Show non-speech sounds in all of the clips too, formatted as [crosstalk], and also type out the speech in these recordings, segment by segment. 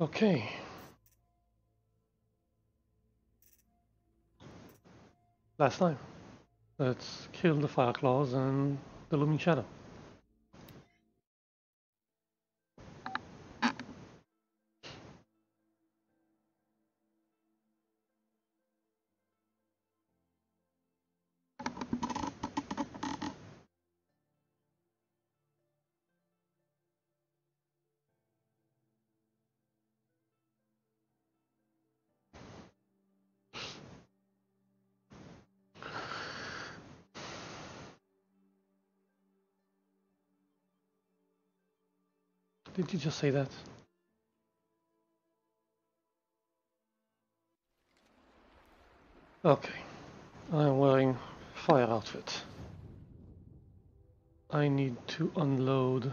Okay. Last time. Let's kill the fire claws and the looming shadow. Did you just say that? Okay. I'm wearing fire outfit. I need to unload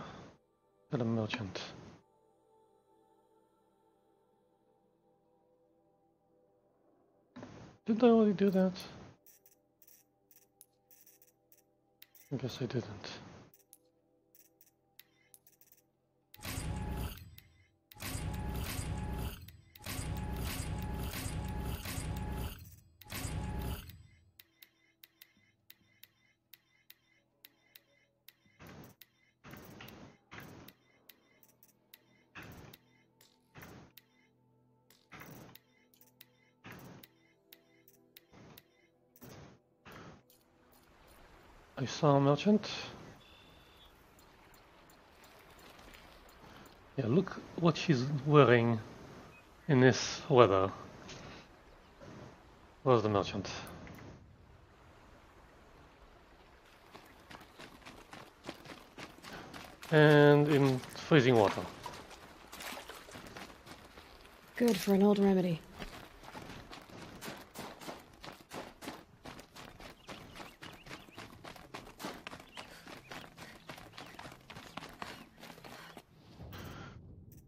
at a merchant. Didn't I already do that? I guess I didn't. Saw merchant. Yeah, look what she's wearing in this weather. Where's the merchant? And in freezing water. Good for an old remedy.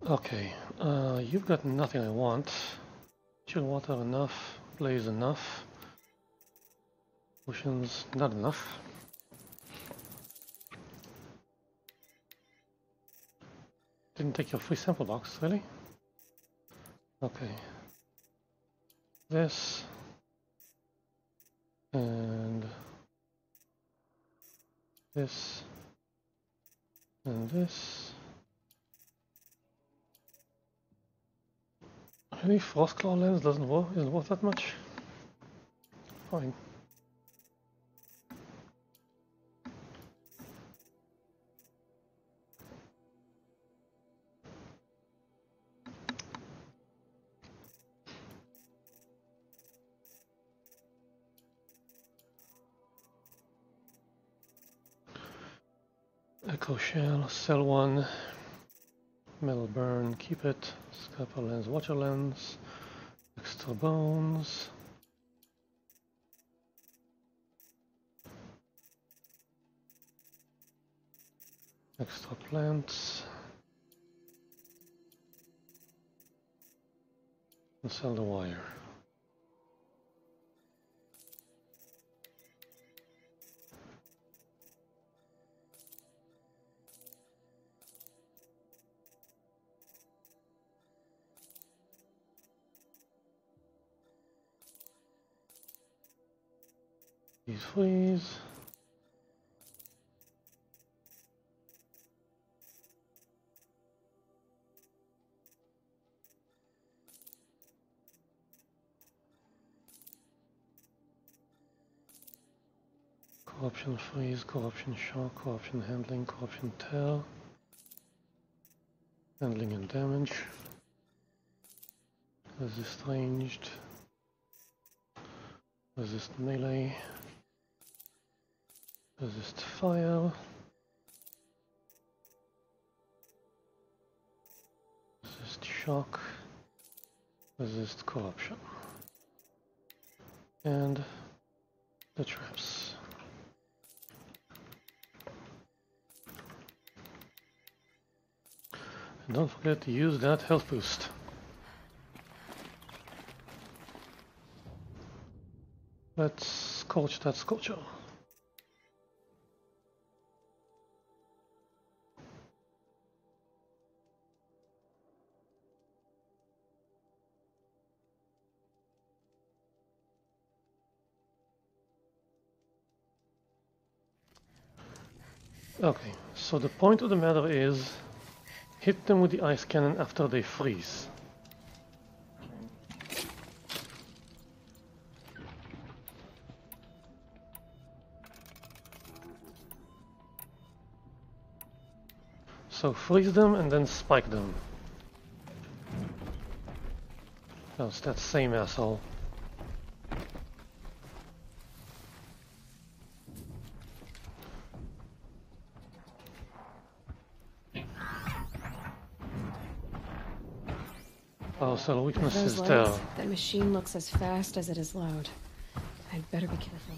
Okay, uh, you've got nothing I want. Chill water enough, blaze enough. Potions not enough. Didn't take your free sample box, really? Okay. This. And this. And this. Any Frostclaw lens doesn't work, isn't worth that much. Fine. Echo shell, sell one. Metal burl, keep it. Scalpel lens, watcher lens. Extra bones. Extra plants. And sell the wire. These freeze. Corruption freeze, corruption shock, corruption handling, corruption tear. Handling and damage. Resist ranged. Resist melee. Resist fire. Resist shock. Resist corruption. And the traps. And don't forget to use that health boost. Let's scorch that scorcher. Okay, so the point of the matter is hit them with the ice cannon after they freeze. So freeze them and then spike them. It's that same asshole. That machine looks as fast as it is loud. I'd better be careful.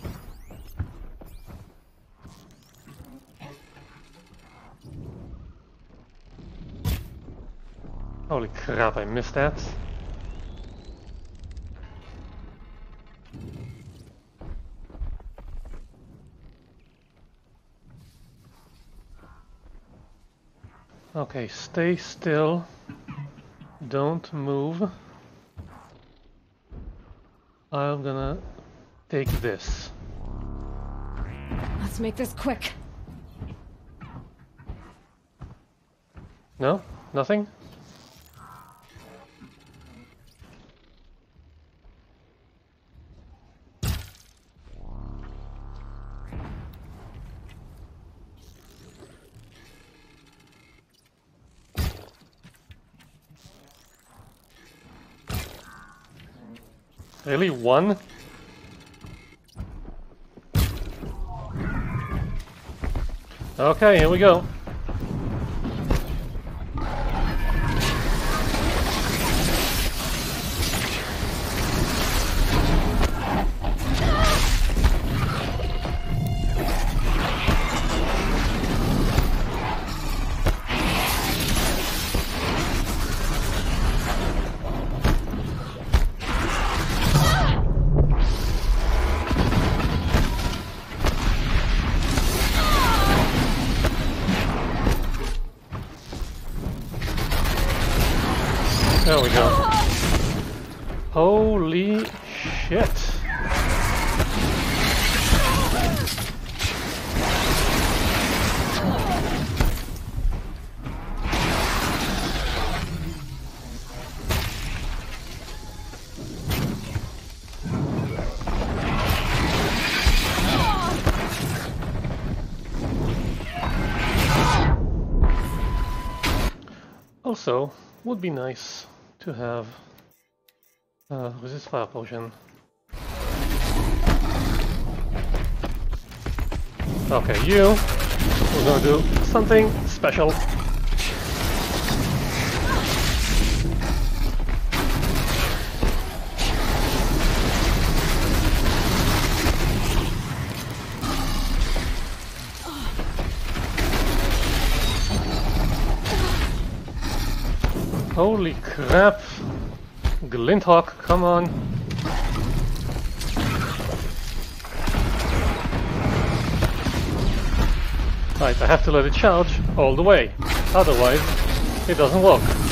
Holy crap, I missed that. Okay, stay still. Don't move. I'm gonna take this. Let's make this quick. No? Nothing? Really? One? Okay, here we go. Nice to have uh, resist fire potion. Okay, you. We're gonna do something special. Crap! Glinthawk, come on! Right, I have to let it charge all the way. Otherwise, it doesn't work.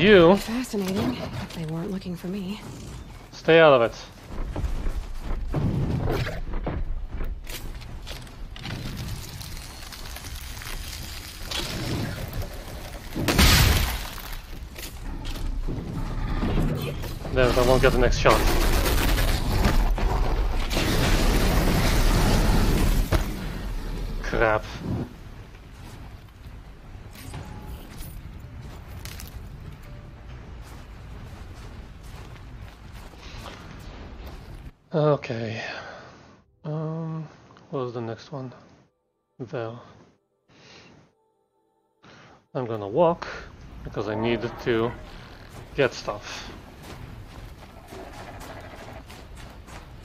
You, Fascinating, if they weren't looking for me. stay out of it. Then I won't get the next shot. I'm gonna walk because I need to get stuff.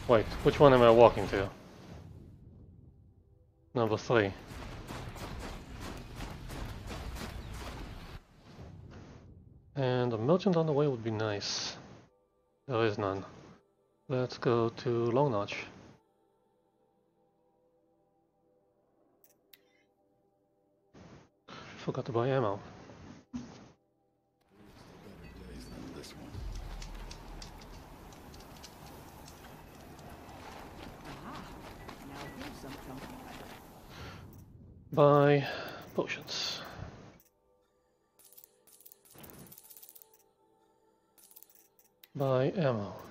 Wait, which one am I walking to? Number three. And a merchant on the way would be nice. There is none. Let's go to Long Notch. Forgot to buy ammo. Buy potions. Buy ammo.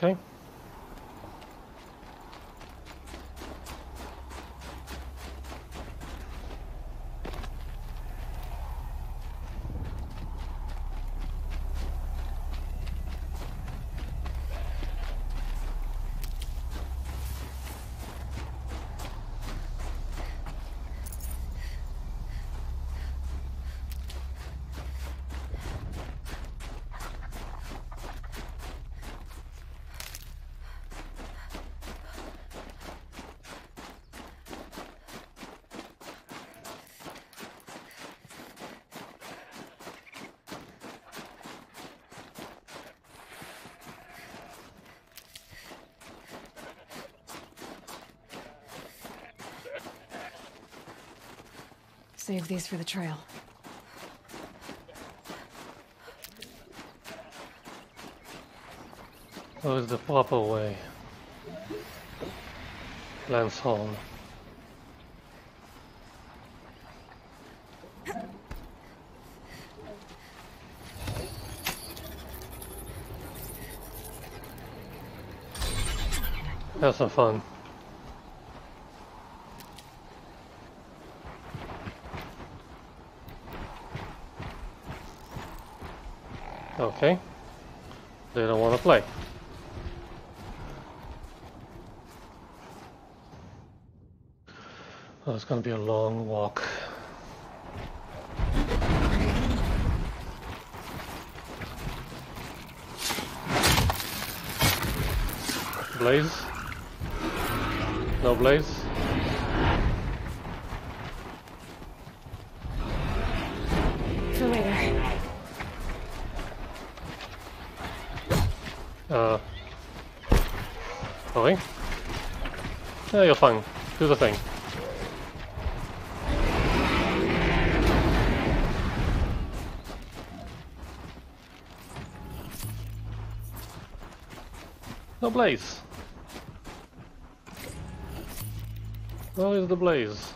Okay. Save these for the trail. Is the proper way? Lancehorn. Have some fun. Okay. They don't want to play. Oh, it's gonna be a long walk. Blaze? No blaze? Yeah, you're fine. Do the thing. No blaze. Where is the blaze?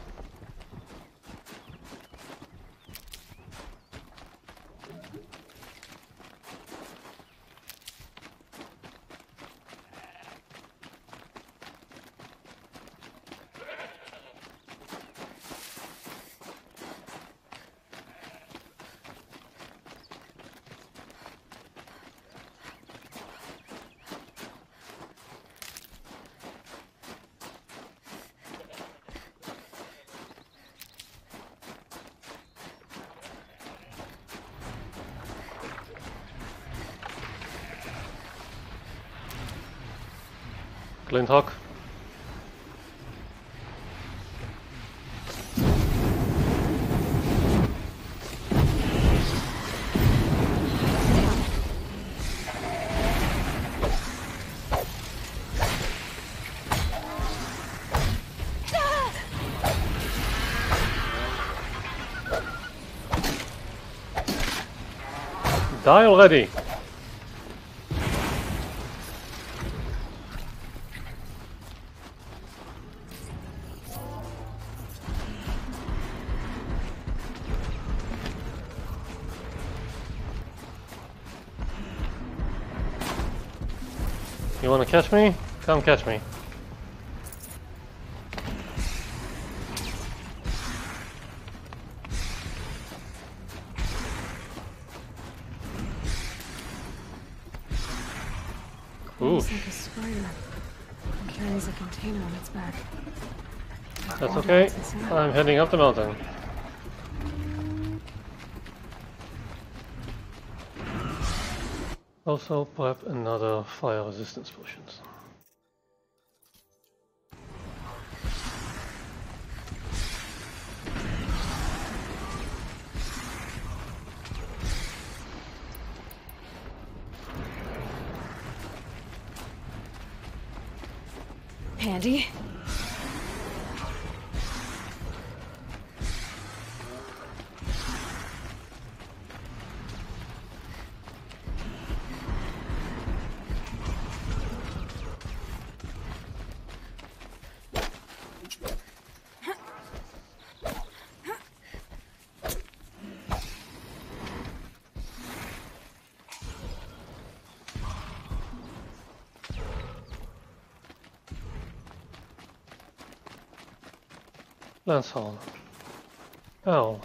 Die already! You wanna catch me? Come catch me. Ooh, like a spider. It carries a container on its back. that's okay. I'm heading up the mountain. Also, prep another fire resistance potions. Lance Hall. Oh.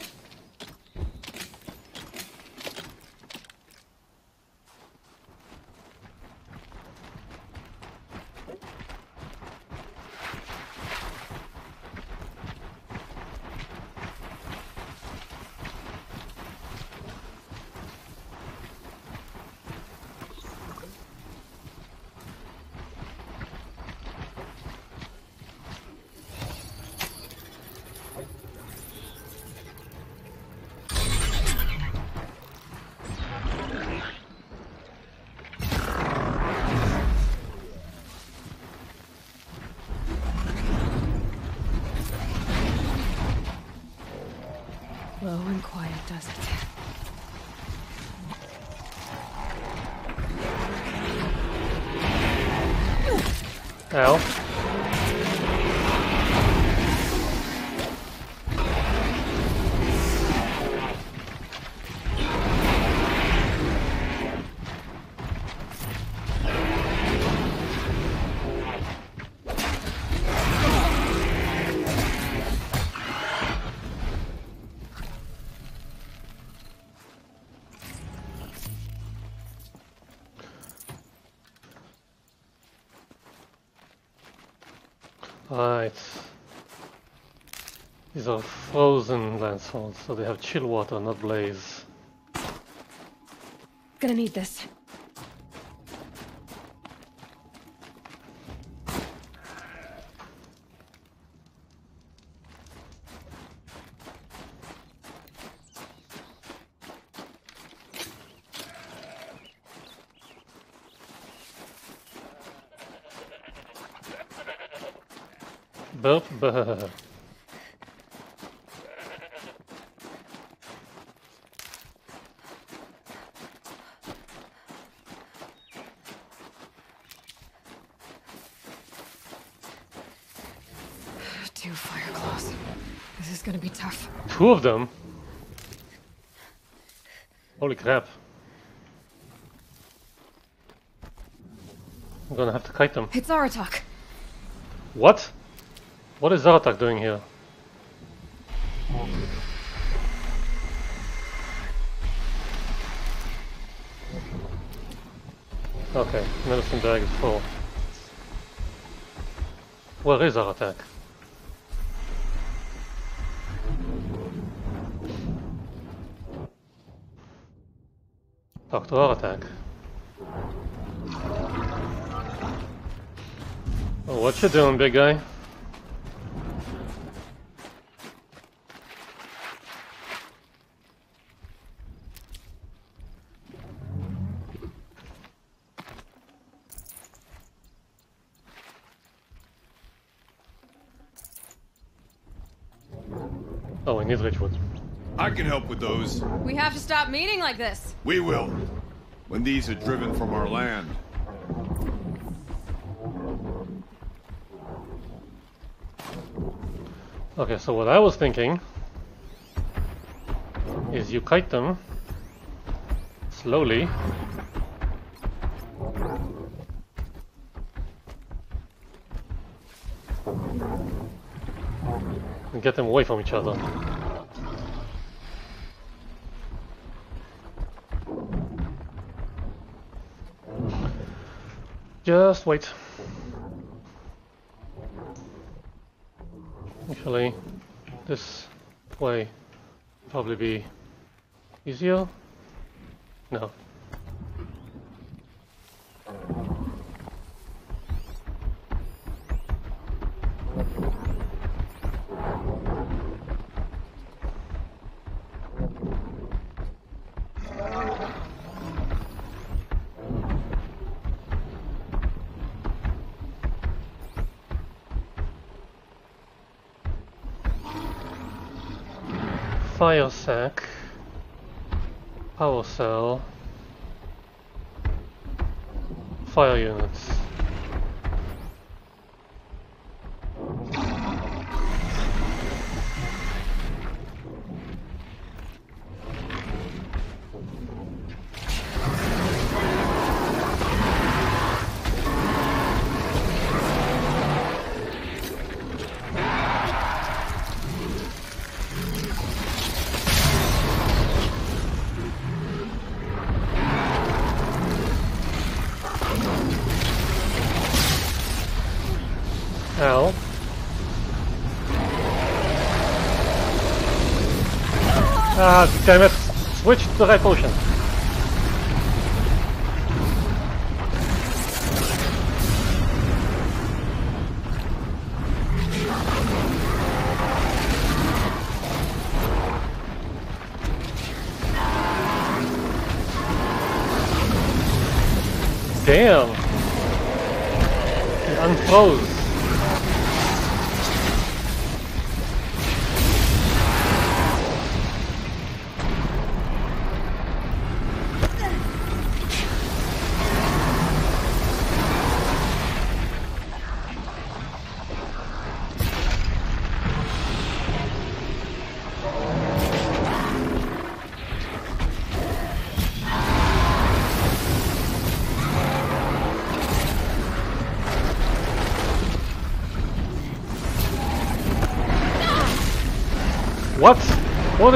Frozen landstalls, so they have chill water, not blaze. Gonna need this. Burp, burp. Two fire claws. This is gonna be tough. Two of them? Holy crap. I'm gonna have to kite them. It's Aratak. What? What is Aratak doing here? Okay, medicine bag is full. Where is our what you doing, big guy? Oh, we need Richwood. I can help with those. We have to stop meeting like this. We will. When these are driven from our land. Okay, so what I was thinking is you kite them slowly and get them away from each other. Just wait. Actually, this way probably be easier. No. Fire sac, power cell, fire units. Switch to the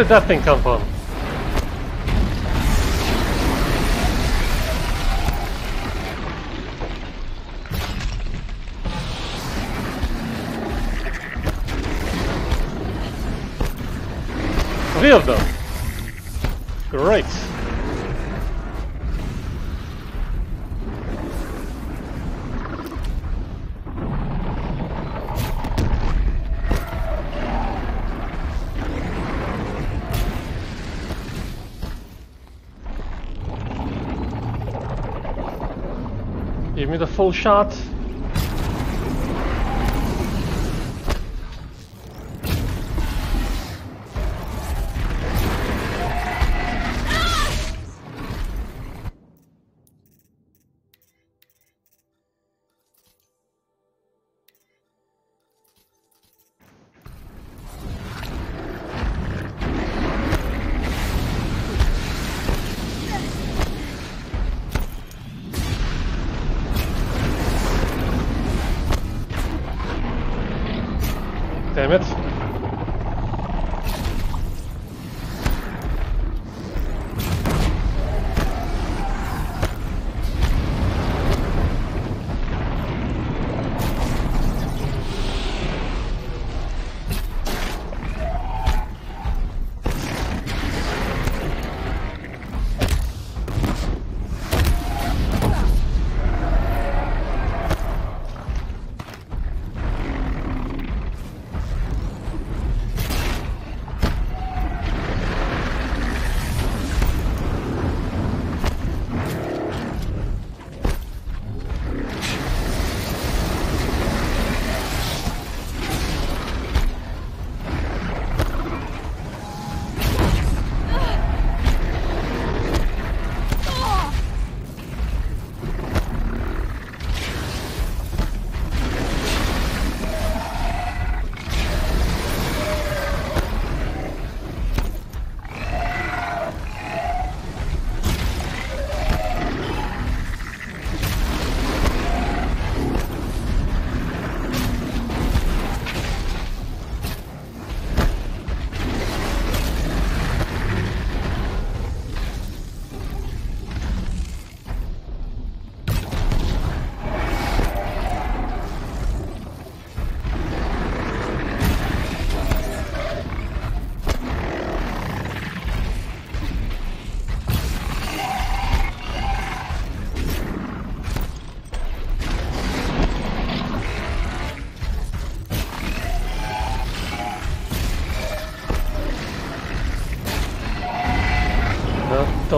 did that thing come from? The full shot.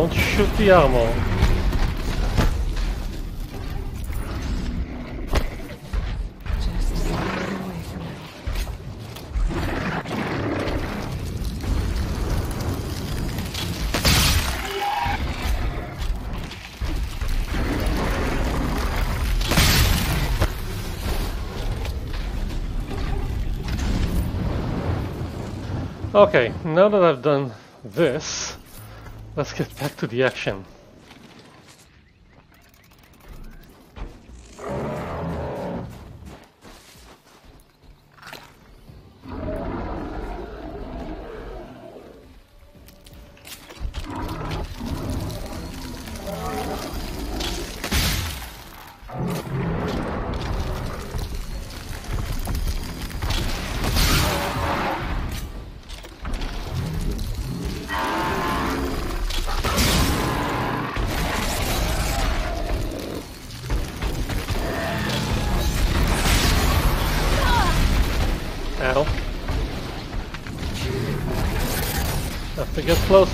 Don't shoot the it. Okay, now that I've done this, let's get back to the action.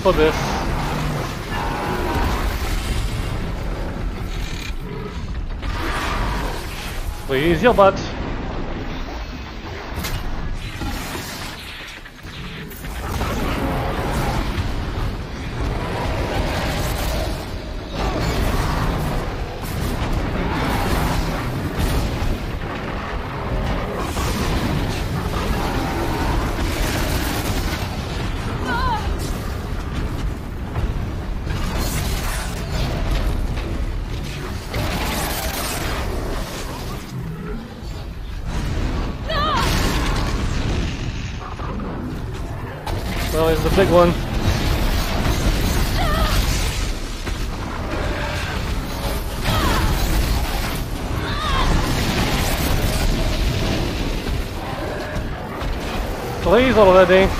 For this. Please, your butt. Big one. Please already.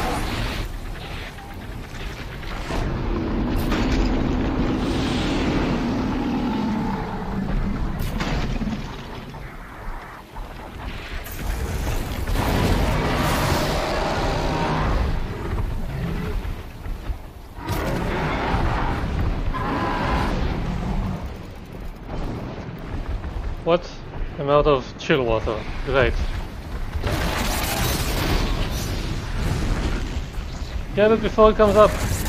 Chill water. Great. Get it before it comes up.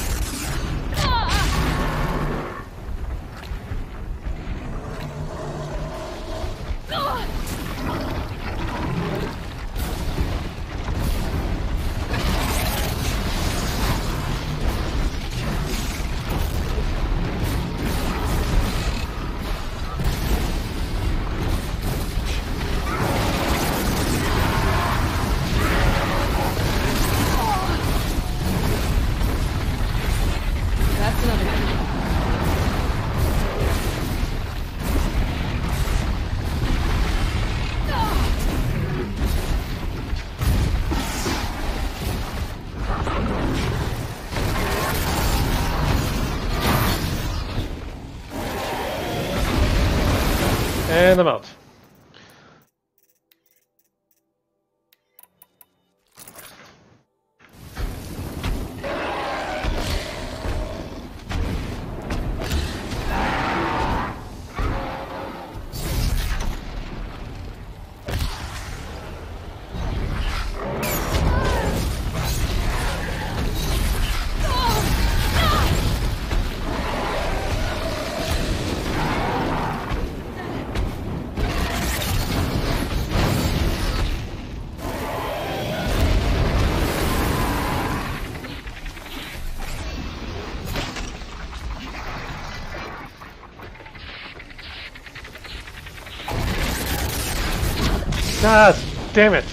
God damn it.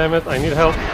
Damn it, I need help.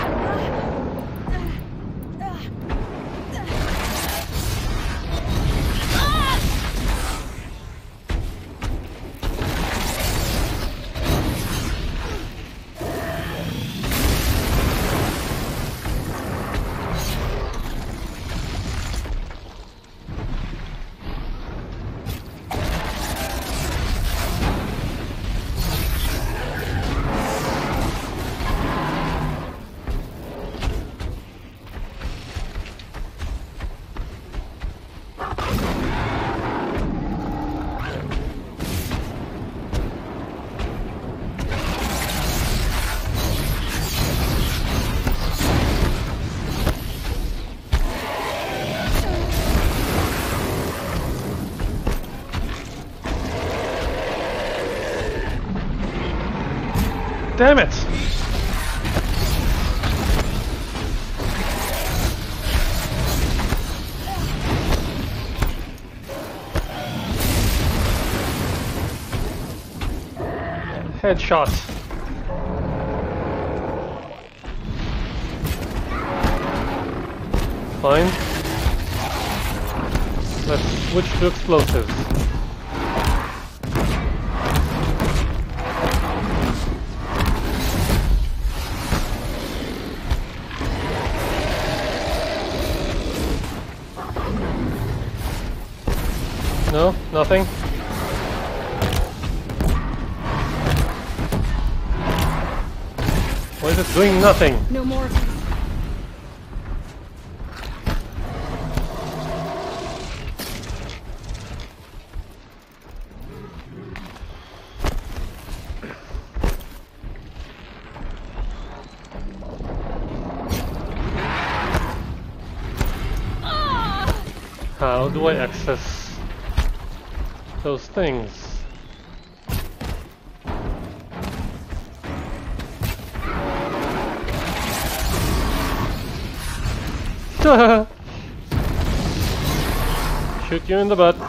Headshot. Fine. Let's switch to explosives. No? Nothing? Nothing? No more. How do I access those things? Shoot you in the butt.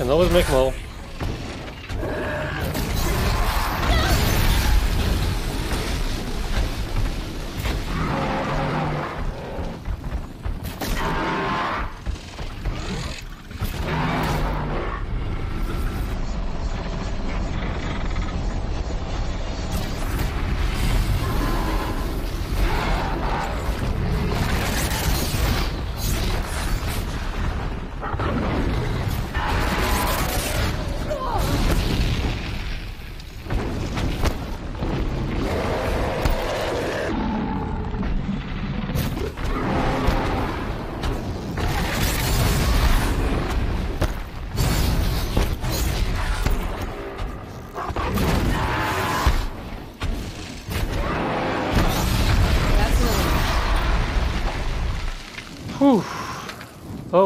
Can always make more.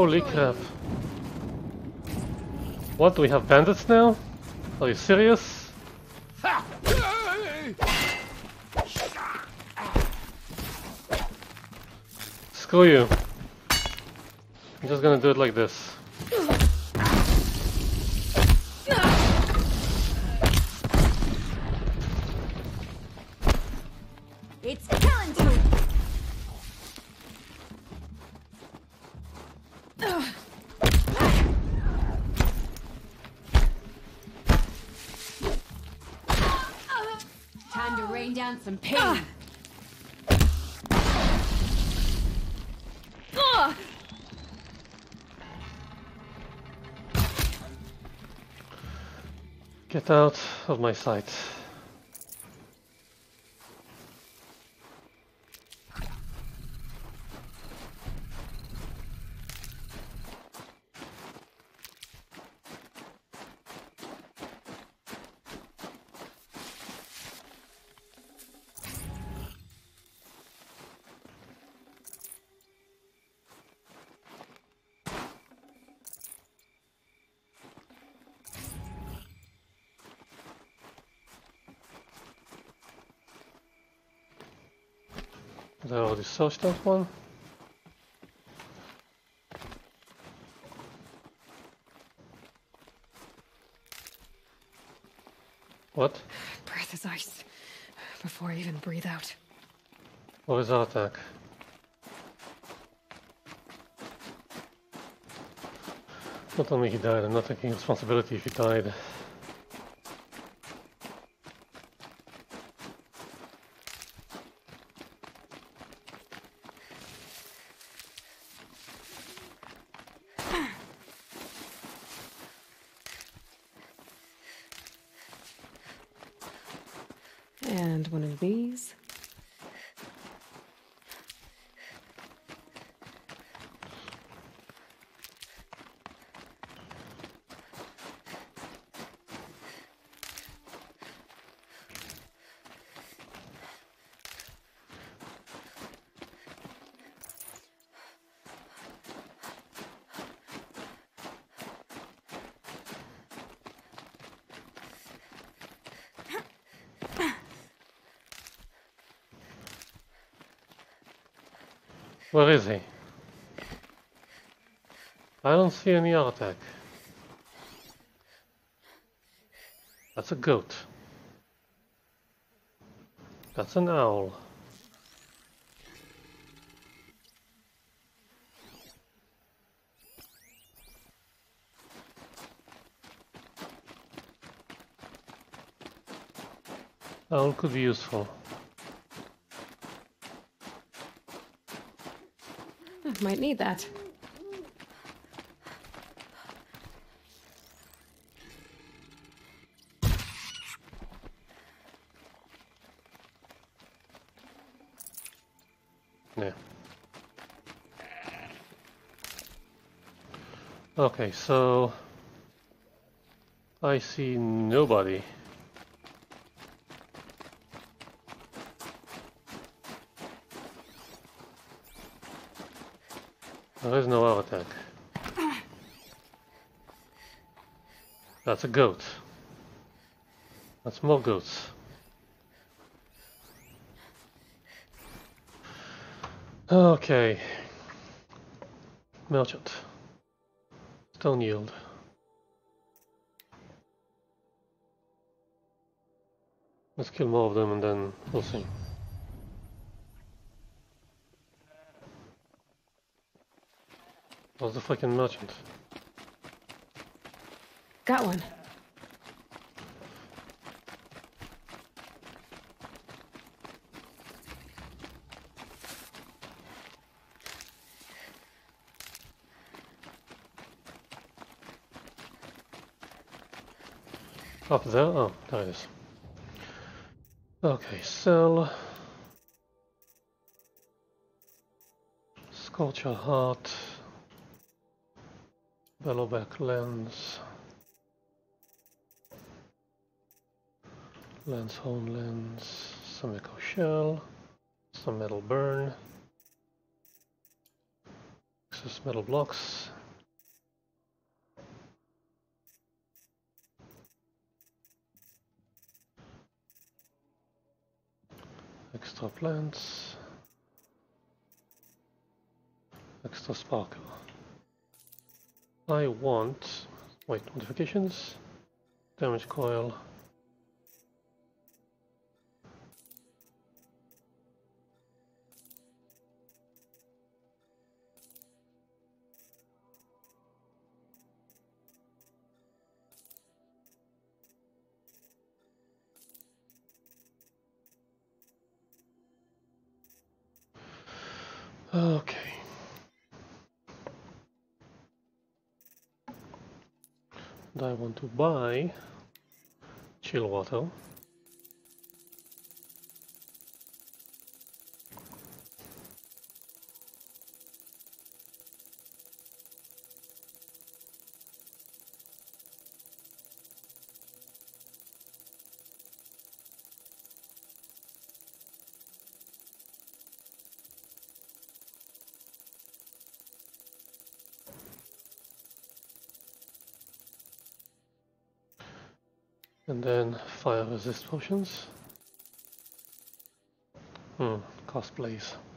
Holy crap. What, do we have bandits now? Are you serious? Screw you. Time to rain down some pain. Ah. Ah. Get out of my sight. Did I already searched that one? What? Breath is ice. Before I even breathe out. What is that attack? Not only he died, I'm not taking responsibility if he died. And one of these. Where is he? I don't see any attack. That's a goat. That's an owl. Owl could be useful. Might need that. Yeah. Okay, so I see nobody. There is no air attack. That's a goat. That's more goats. Okay. Merchant. Stone yield. Let's kill more of them and then we'll see. The fucking merchant? Got one. Up there? Oh, there it is. Okay, sell. Scorcher heart. Bellowback lens. Lancehorn lens. Some echo shell. Some metal burl. Excess metal blocks. Extra plants. Extra sparkle. I want, wait, modifications, damage coil. and I want to buy chill water. Resist potions. Hmm, cosplays. Okay.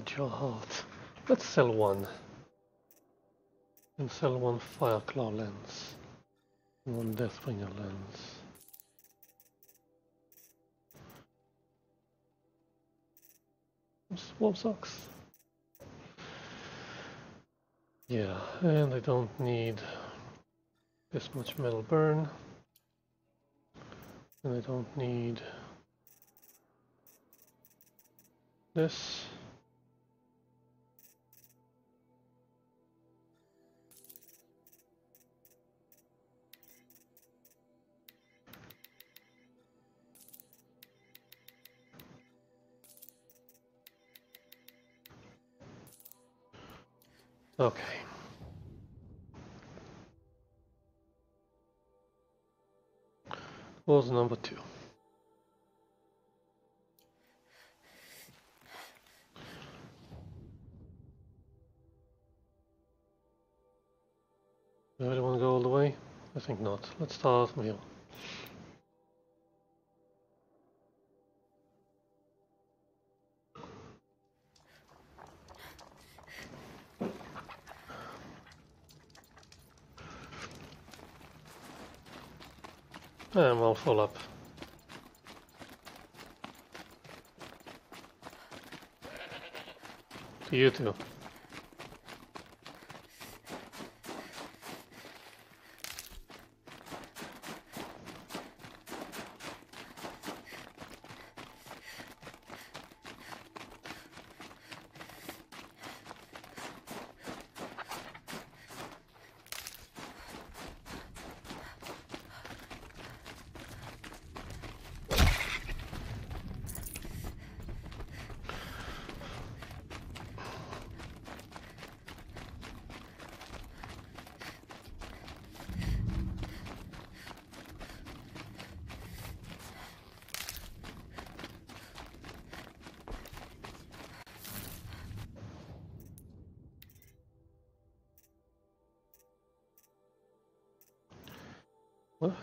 Thunderjaw Heart. Let's sell one. And sell one Fireclaw lens. One Deathbringer lens. Swamp socks. Yeah, and I don't need this much metal burl. And I don't need this. Okay. Was number two? Do want to go all the way? I think not. Let's start from here. To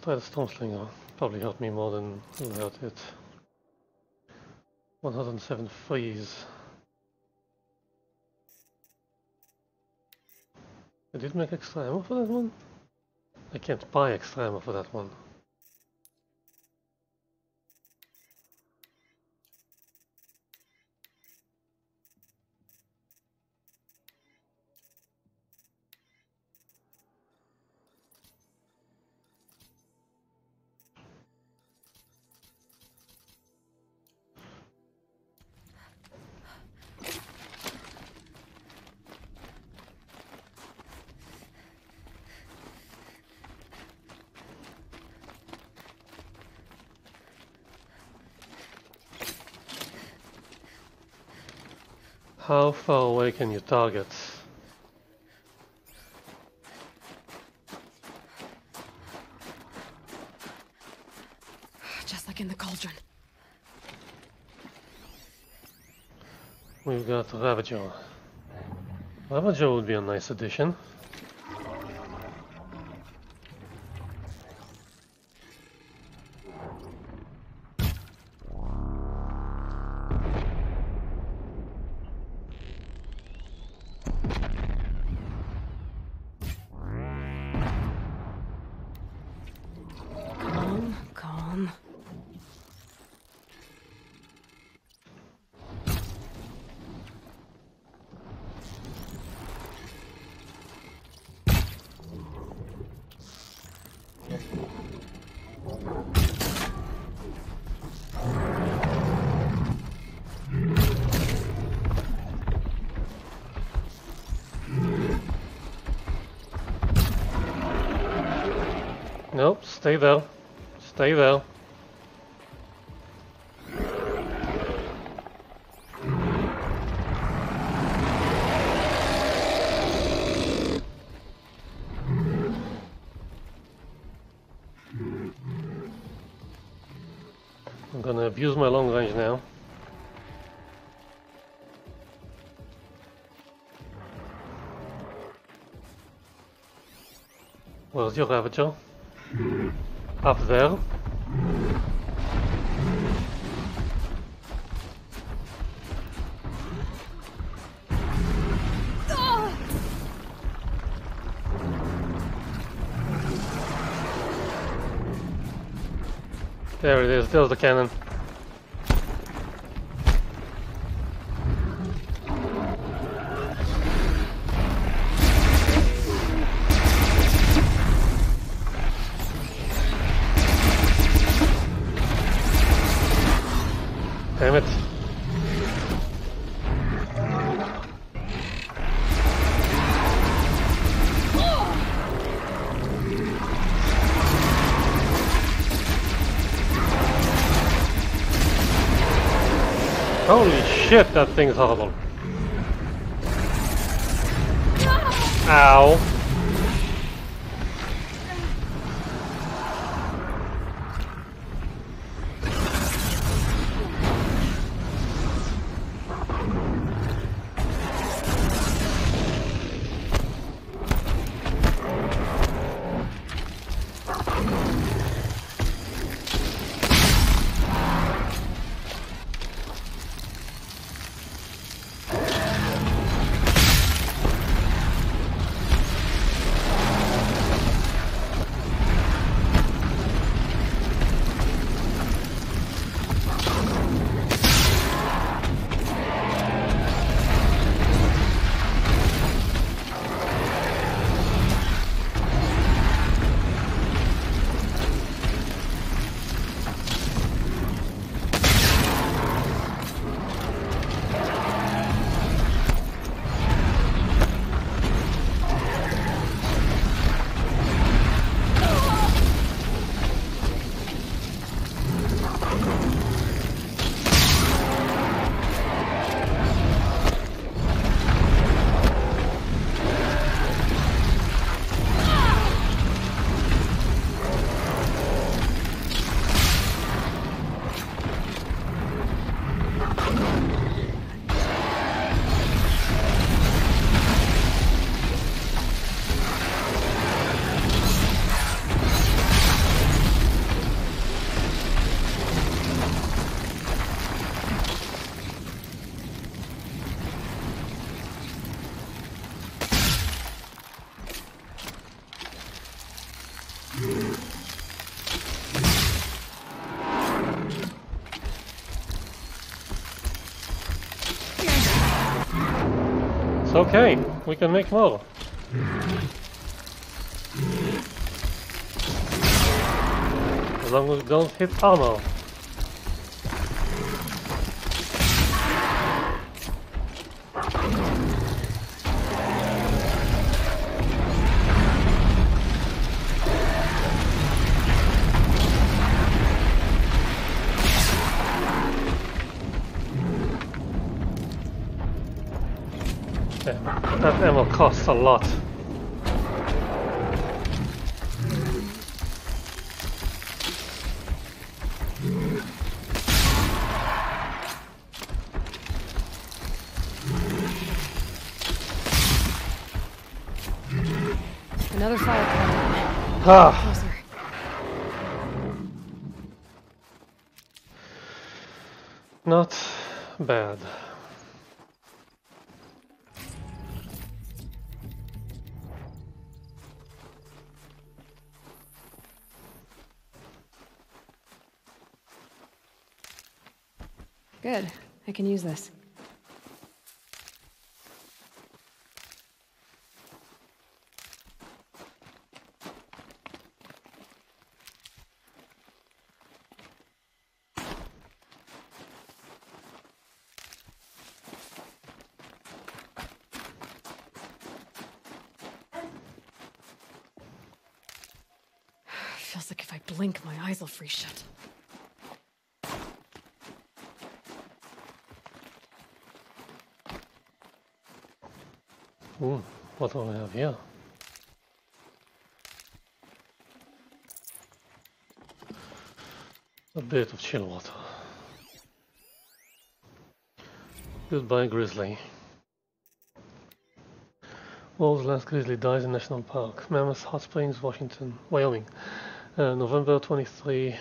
you too. Well, I tried the Storm Slinger. Probably hurt me more than hurt it. 107 freeze. I did make extra ammo for that one? I can't buy extra ammo for that one. How far away can you target? Just like in the cauldron. We've got Ravager. Ravager would be a nice addition. Stay there. Stay there. I'm gonna abuse my long range now. Where's your Ravager? Up there. There it is, there's the cannon. Shit, that thing's horrible. Ow. Okay, we can make more. As long as we don't hit armor. That ammo costs a lot. Another fire. Ah, not bad. Good. I can use this. [sighs] Feels like if I blink, my eyes will freeze shut. Ooh, what do I have here? A bit of chill water. Goodbye, Grizzly. World's last grizzly dies in National Park, Mammoth Hot Springs, Washington, Wyoming, uh, November 23,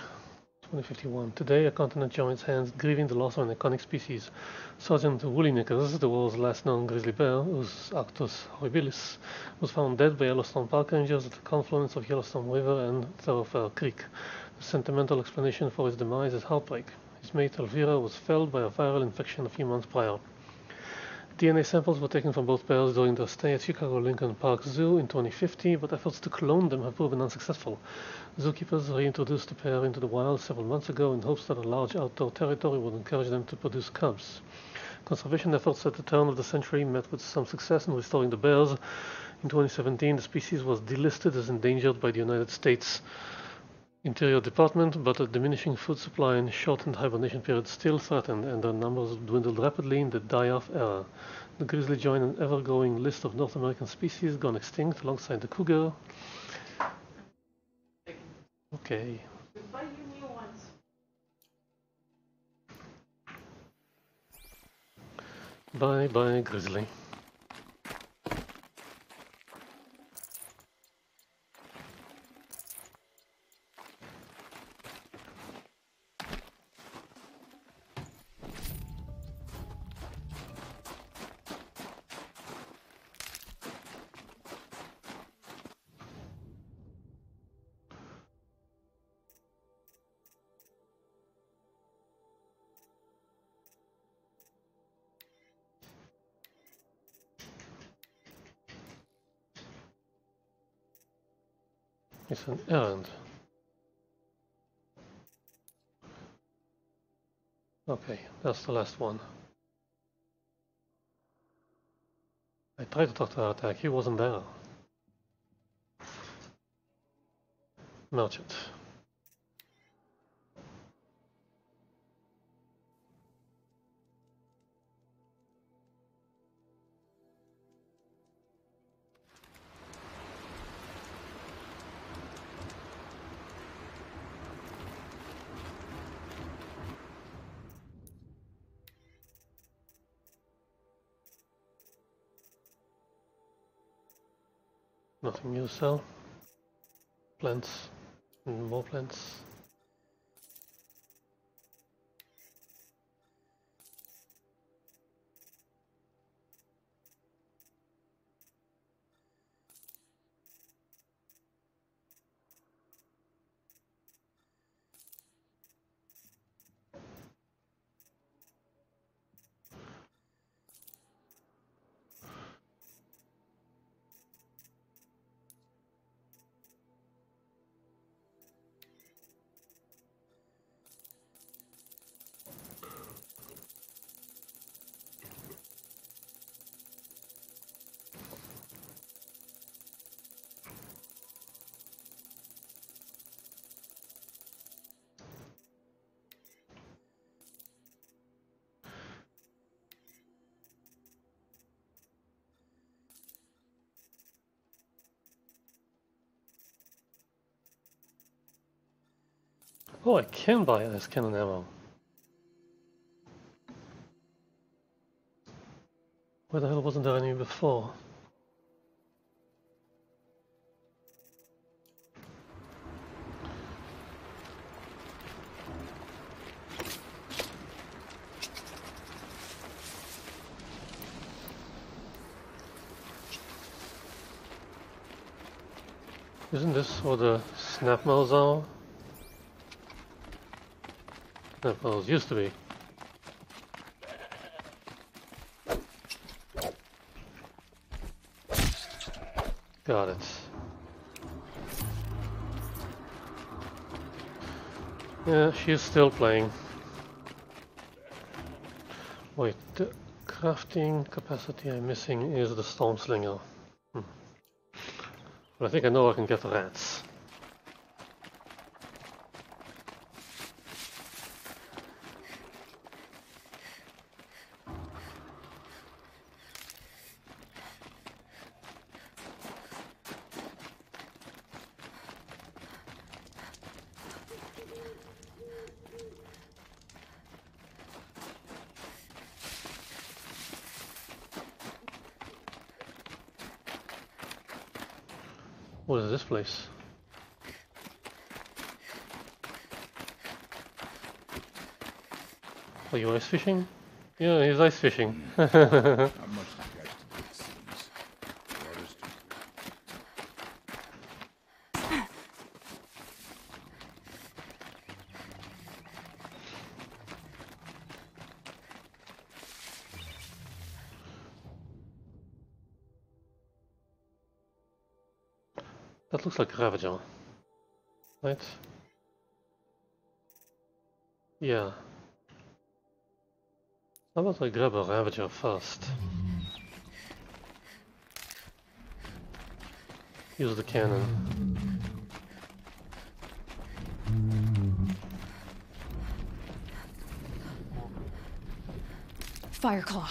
2051. Today, a continent joins hands grieving the loss of an iconic species. Sergeant Woolly-Knickers, the world's last known grizzly bear, Ursus arctos horribilis was found dead by Yellowstone park rangers at the confluence of Yellowstone River and Thoroughfare Creek. The sentimental explanation for his demise is heartbreak. His mate Elvira was felled by a viral infection a few months prior. DNA samples were taken from both bears during their stay at Chicago Lincoln Park Zoo in 2050, but efforts to clone them have proven unsuccessful. Zookeepers reintroduced the pair into the wild several months ago in hopes that a large outdoor territory would encourage them to produce cubs. Conservation efforts at the turn of the century met with some success in restoring the bears. In 2017, the species was delisted as endangered by the United States Interior Department, but a diminishing food supply and shortened hibernation period still threatened, and their numbers dwindled rapidly in the die-off era. The grizzly joined an ever-growing list of North American species gone extinct alongside the cougar. Okay. Bye bye, grizzly. An errand. Okay, that's the last one. I tried to talk to Aratak, he wasn't there. Merchant. New to sell. Plants. And more plants. Oh, I can buy ice cannon ammo. Where the hell wasn't there any before? Isn't this where the snap mills are? Snap mills used to be. Got it. Yeah, she's still playing. Wait, the crafting capacity I'm missing is the Storm Slinger. Hmm. But I think I know I can get rats. What is this place? Are you ice fishing? Yeah, he's ice fishing. Mm. [laughs] Not much to catch today, it seems. The artist that looks like Ravager. About I grab a Ravager first? Use the cannon. Fireclaw.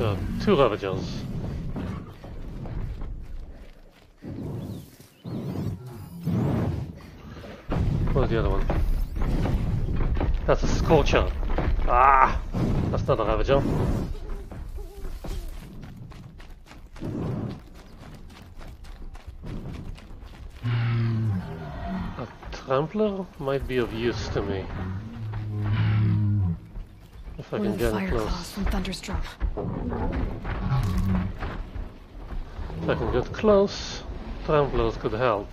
Uh, two Ravagers. Where's the other one? That's a Scorcher. Ah! That's not have a Ravager. A Trampler might be of use to me. If I One can get fire close. from Thunderstruck. If I can get close, Tramplers could help.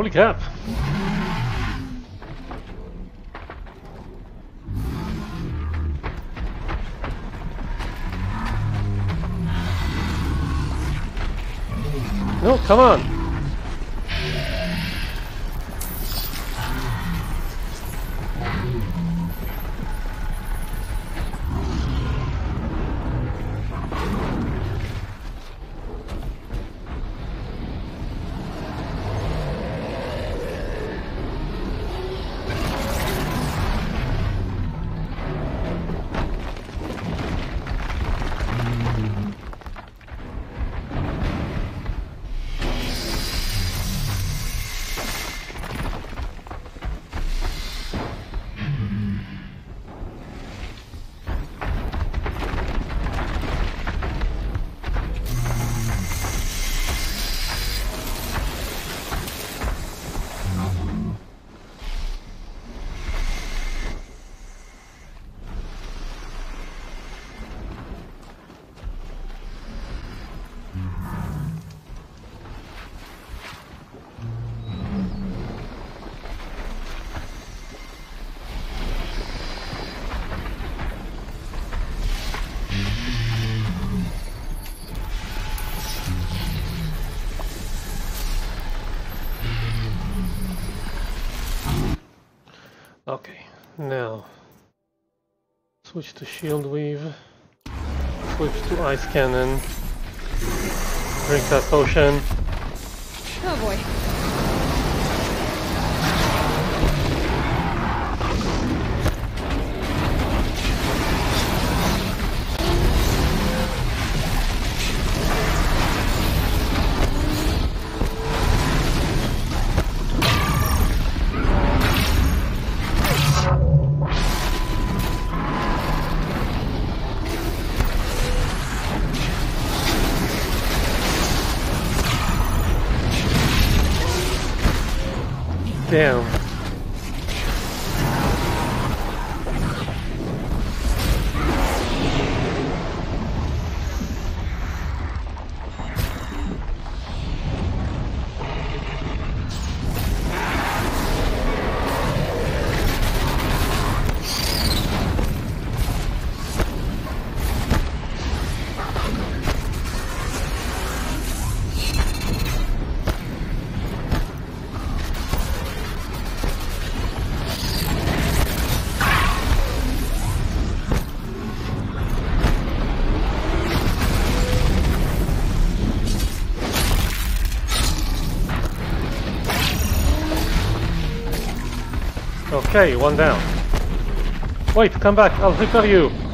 Holy crap! No, come on! Switch to shield weave, switch to ice cannon, drink that potion. Oh boy. Okay, one down. Wait, come back, I'll repair you.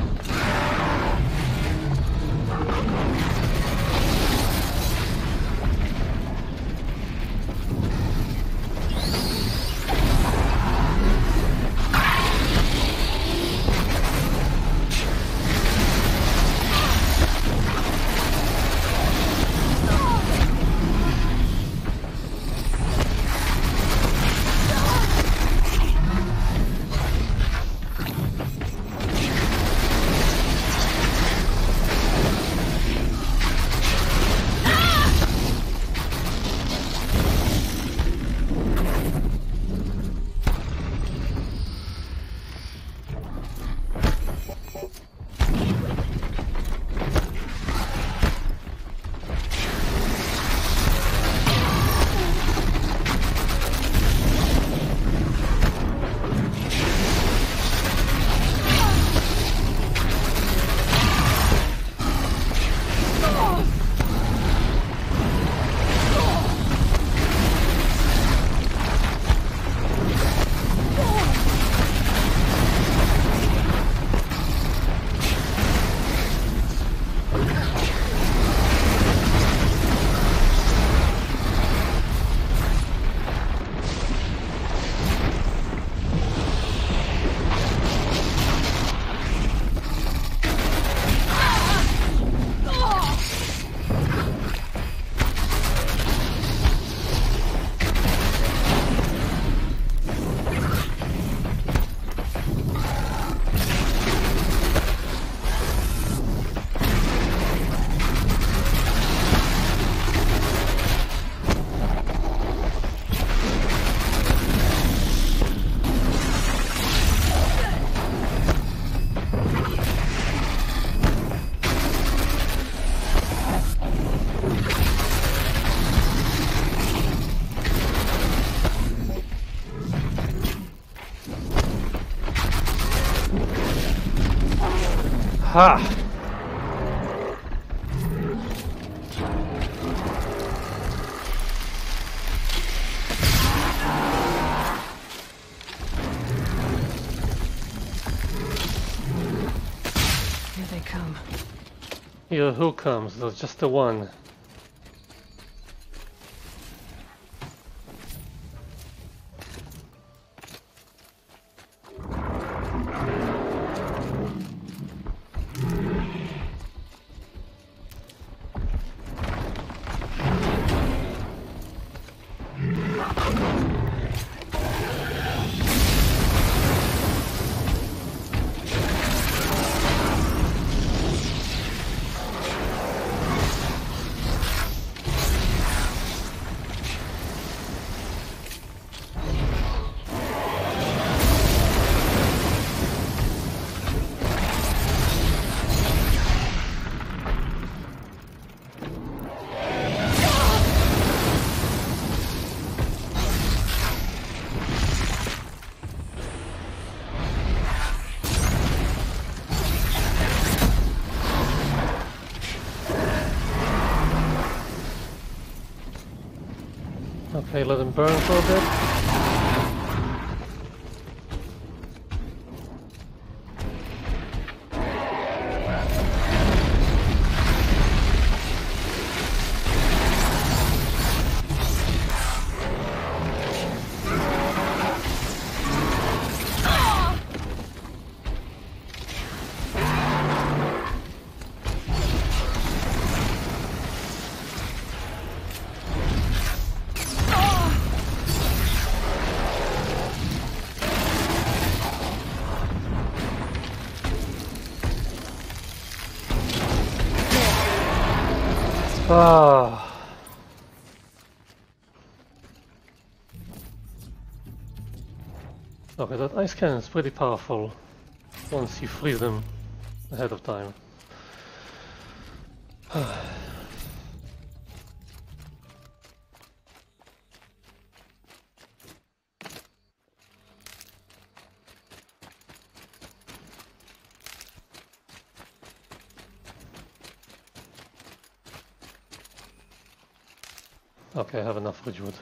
Ha! Here they come. Here, who comes? There's just the one. Is pretty powerful once you freeze them ahead of time. Okay, I have enough Ridgewood.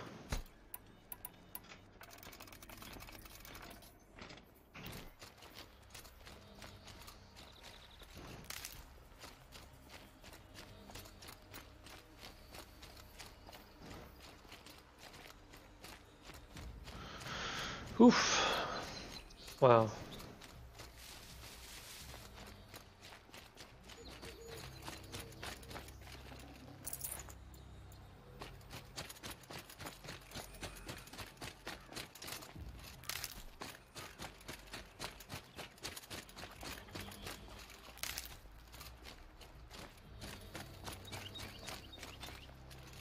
Oof. Wow.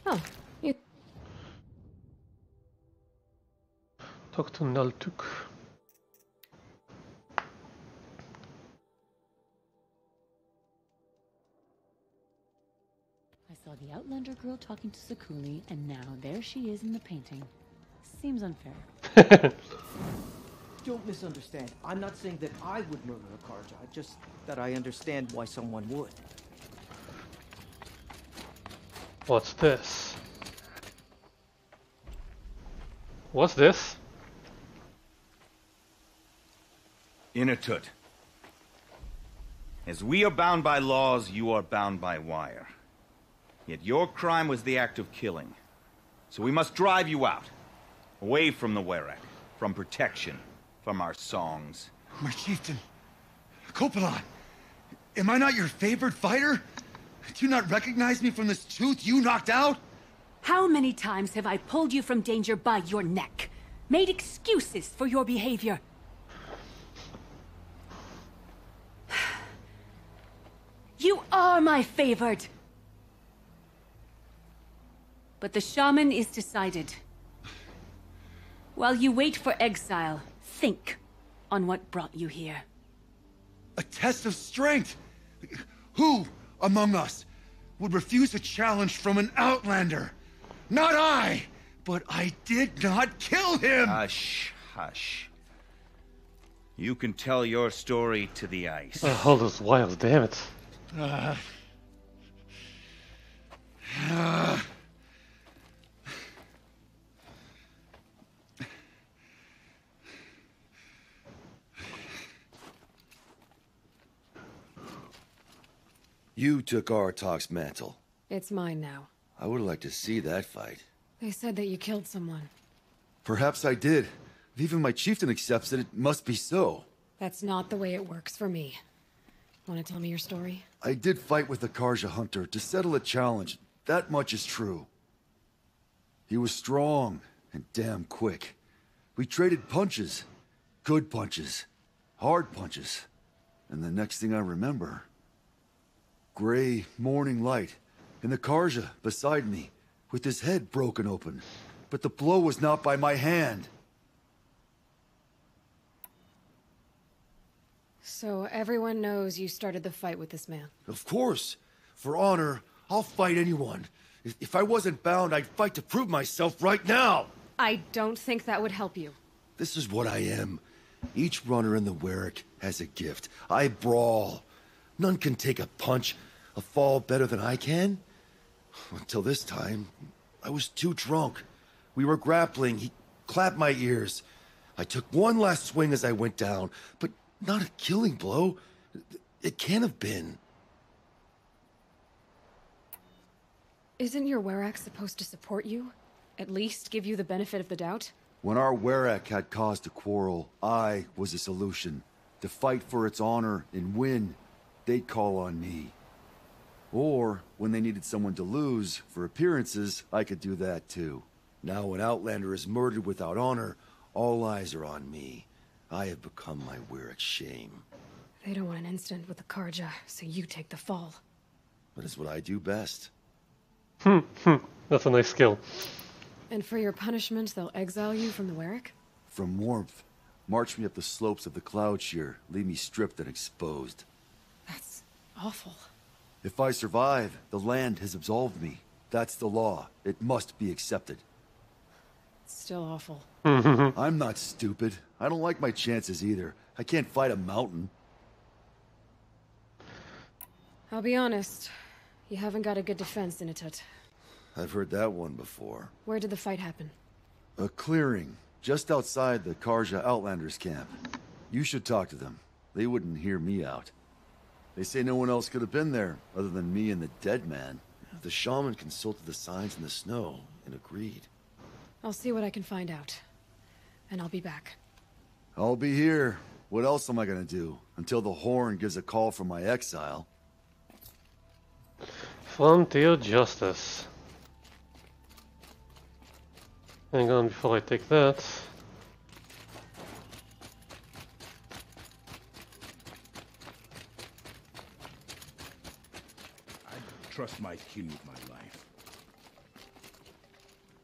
Oh, you. Talk to Naltuk. I saw the Outlander girl talking to Sakuli, and now there she is in the painting. Seems unfair. [laughs] Don't misunderstand. I'm not saying that I would murder a Carja, just that I understand why someone would. What's this? What's this? Inatut. As we are bound by laws, you are bound by wire. Yet your crime was the act of killing. So we must drive you out. Away from the Werak. From protection. From our songs. My chieftain, Copeland, am I not your favored fighter? Do you not recognize me from this tooth you knocked out? How many times have I pulled you from danger by your neck? Made excuses for your behavior? [sighs] You are my favored! But the shaman is decided. While you wait for exile, think on what brought you here. A test of strength. Who among us would refuse a challenge from an outlander? Not I! But I did not kill him! Hush, hush. You can tell your story to the ice. Oh, all those wiles, damn it. Uh, uh, You took Aratak's mantle. It's mine now. I would like to see that fight. They said that you killed someone. Perhaps I did. If even my chieftain accepts it, it must be so. That's not the way it works for me. Want to tell me your story? I did fight with the Carja hunter to settle a challenge. That much is true. He was strong and damn quick. We traded punches. Good punches. Hard punches. And the next thing I remember... Gray morning light, and the Carja beside me, with his head broken open. But the blow was not by my hand. So everyone knows you started the fight with this man. Of course. For honor, I'll fight anyone. If, if I wasn't bound, I'd fight to prove myself right now. I don't think that would help you. This is what I am. Each runner in the Werak has a gift. I brawl. None can take a punch, a fall better than I can. Until this time, I was too drunk. We were grappling. He clapped my ears. I took one last swing as I went down, but not a killing blow. It can't have been. Isn't your Werak supposed to support you? At least give you the benefit of the doubt? When our Werak had cause to quarrel, I was the solution. To fight for its honor and win, they'd call on me. Or, when they needed someone to lose, for appearances, I could do that too. Now when Outlander is murdered without honor, all eyes are on me. I have become my Werak's shame. They don't want an incident with the Carja, so you take the fall. But it's what I do best. Hmm, hmm. That's a nice skill. And for your punishment, they'll exile you from the Werak? From warmth, march me up the slopes of the Cloud Shear, leave me stripped and exposed. That's awful. If I survive, the land has absolved me. That's the law. It must be accepted. It's still awful. [laughs] I'm not stupid. I don't like my chances either. I can't fight a mountain. I'll be honest. You haven't got a good defense, Inatut. I've heard that one before. Where did the fight happen? A clearing, just outside the Carja Outlanders camp. You should talk to them. They wouldn't hear me out. They say no one else could have been there, other than me and the dead man. The shaman consulted the signs in the snow and agreed. I'll see what I can find out. And I'll be back. I'll be here. What else am I gonna do? Until the Horn gives a call for my exile. Frontier Justice. Hang on before I take that. I trust my kin with my life.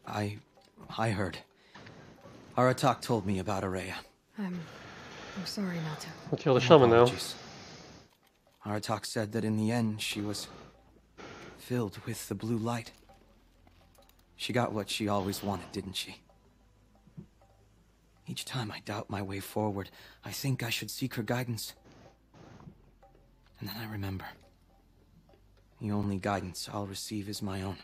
I... I heard. Aratak told me about Ourea. I'm... I'm sorry, Malta. But you're the shaman now. Aratak said that in the end she was filled with the blue light. She got what she always wanted, didn't she? Each time I doubt my way forward, I think I should seek her guidance. And then I remember. The only guidance I'll receive is my own.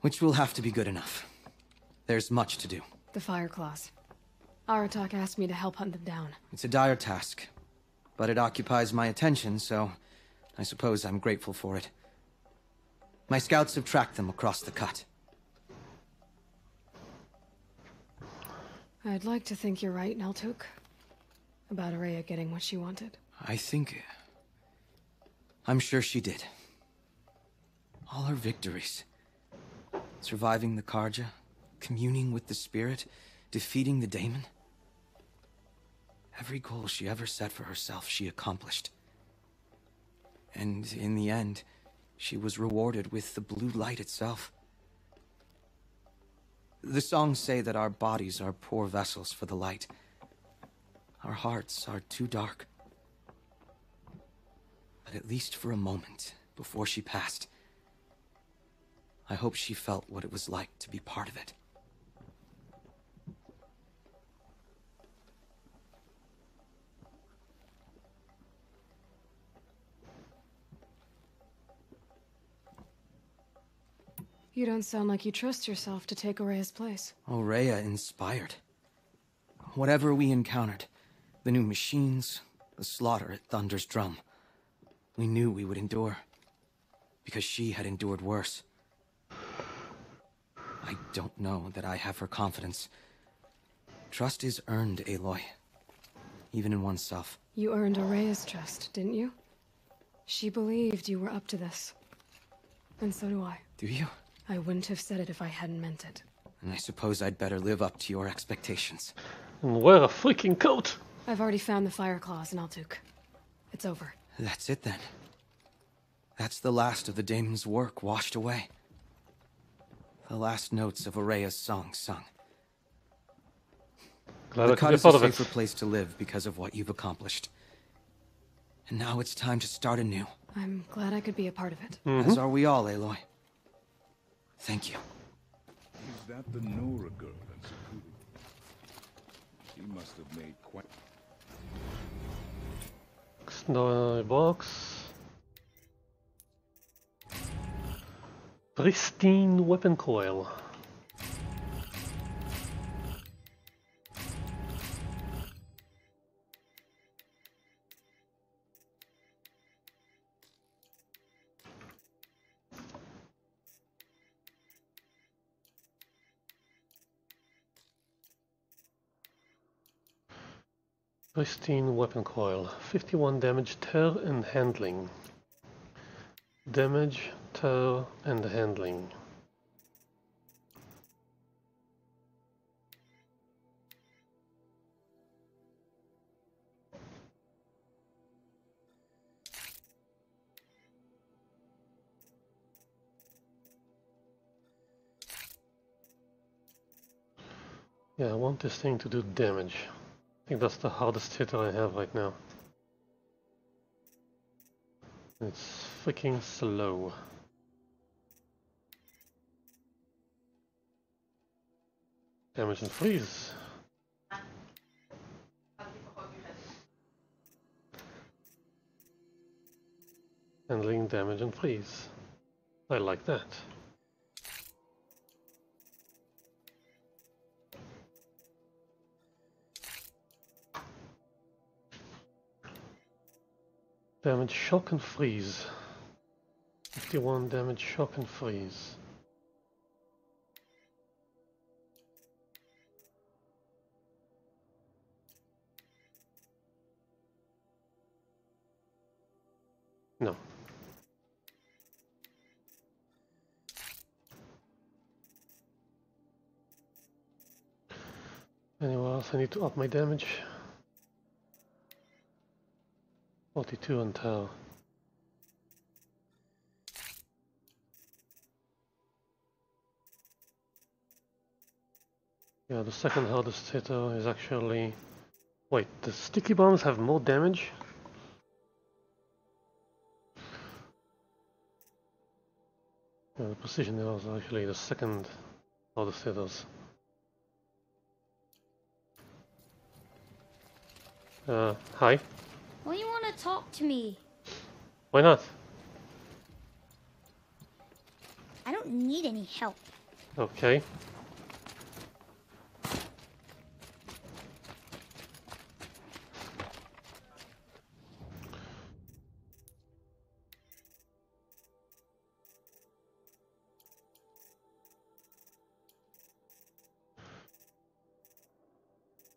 Which will have to be good enough. There's much to do. The Fire Claws. Aratak asked me to help hunt them down. It's a dire task, but it occupies my attention, so I suppose I'm grateful for it. My scouts have tracked them across the cut. I'd like to think you're right, Naltuk. About Ourea getting what she wanted. I think. I'm sure she did. All her victories surviving the Carja, communing with the spirit, defeating the daemon. Every goal she ever set for herself, she accomplished. And in the end, she was rewarded with the blue light itself. The songs say that our bodies are poor vessels for the light. Our hearts are too dark. But at least for a moment, before she passed, I hope she felt what it was like to be part of it. You don't sound like you trust yourself to take Ourea's place. Ourea inspired. Whatever we encountered, the new machines, the slaughter at Thunder's drum, we knew we would endure. Because she had endured worse. I don't know that I have her confidence. Trust is earned, Aloy. Even in oneself. You earned Ourea's trust, didn't you? She believed you were up to this. And so do I. Do you? I wouldn't have said it if I hadn't meant it. And I suppose I'd better live up to your expectations. And wear a freaking coat! I've already found the fire claws Naltuk. It's over. That's it then. That's the last of the daemon's work washed away. The last notes of Ourea's song sung. Glad the cut be a is part a of it. safer place to live because of what you've accomplished. And now it's time to start anew. I'm glad I could be a part of it. As mm-hmm. are we all, Aloy. Thank you. Is that the Nora girl in Sakura? She must have made quite... Snowy box. Pristine weapon coil. Pristine weapon coil. 51 damage, tear and handling. Damage, tear and handling. Yeah, I want this thing to do damage. I think that's the hardest hitter I have right now. It's freaking slow. Damage and freeze. Handling damage and freeze. I like that. Damage shock and freeze. 51 damage shock and freeze. No. Anywhere else I need to up my damage? 42 on Tau. Yeah, the second hardest hitter is actually... Wait, the sticky bombs have more damage? Yeah, the precision arrows are actually the second hardest hitters. Uh, hi. Why you want to talk to me? Why not? I don't need any help. Okay.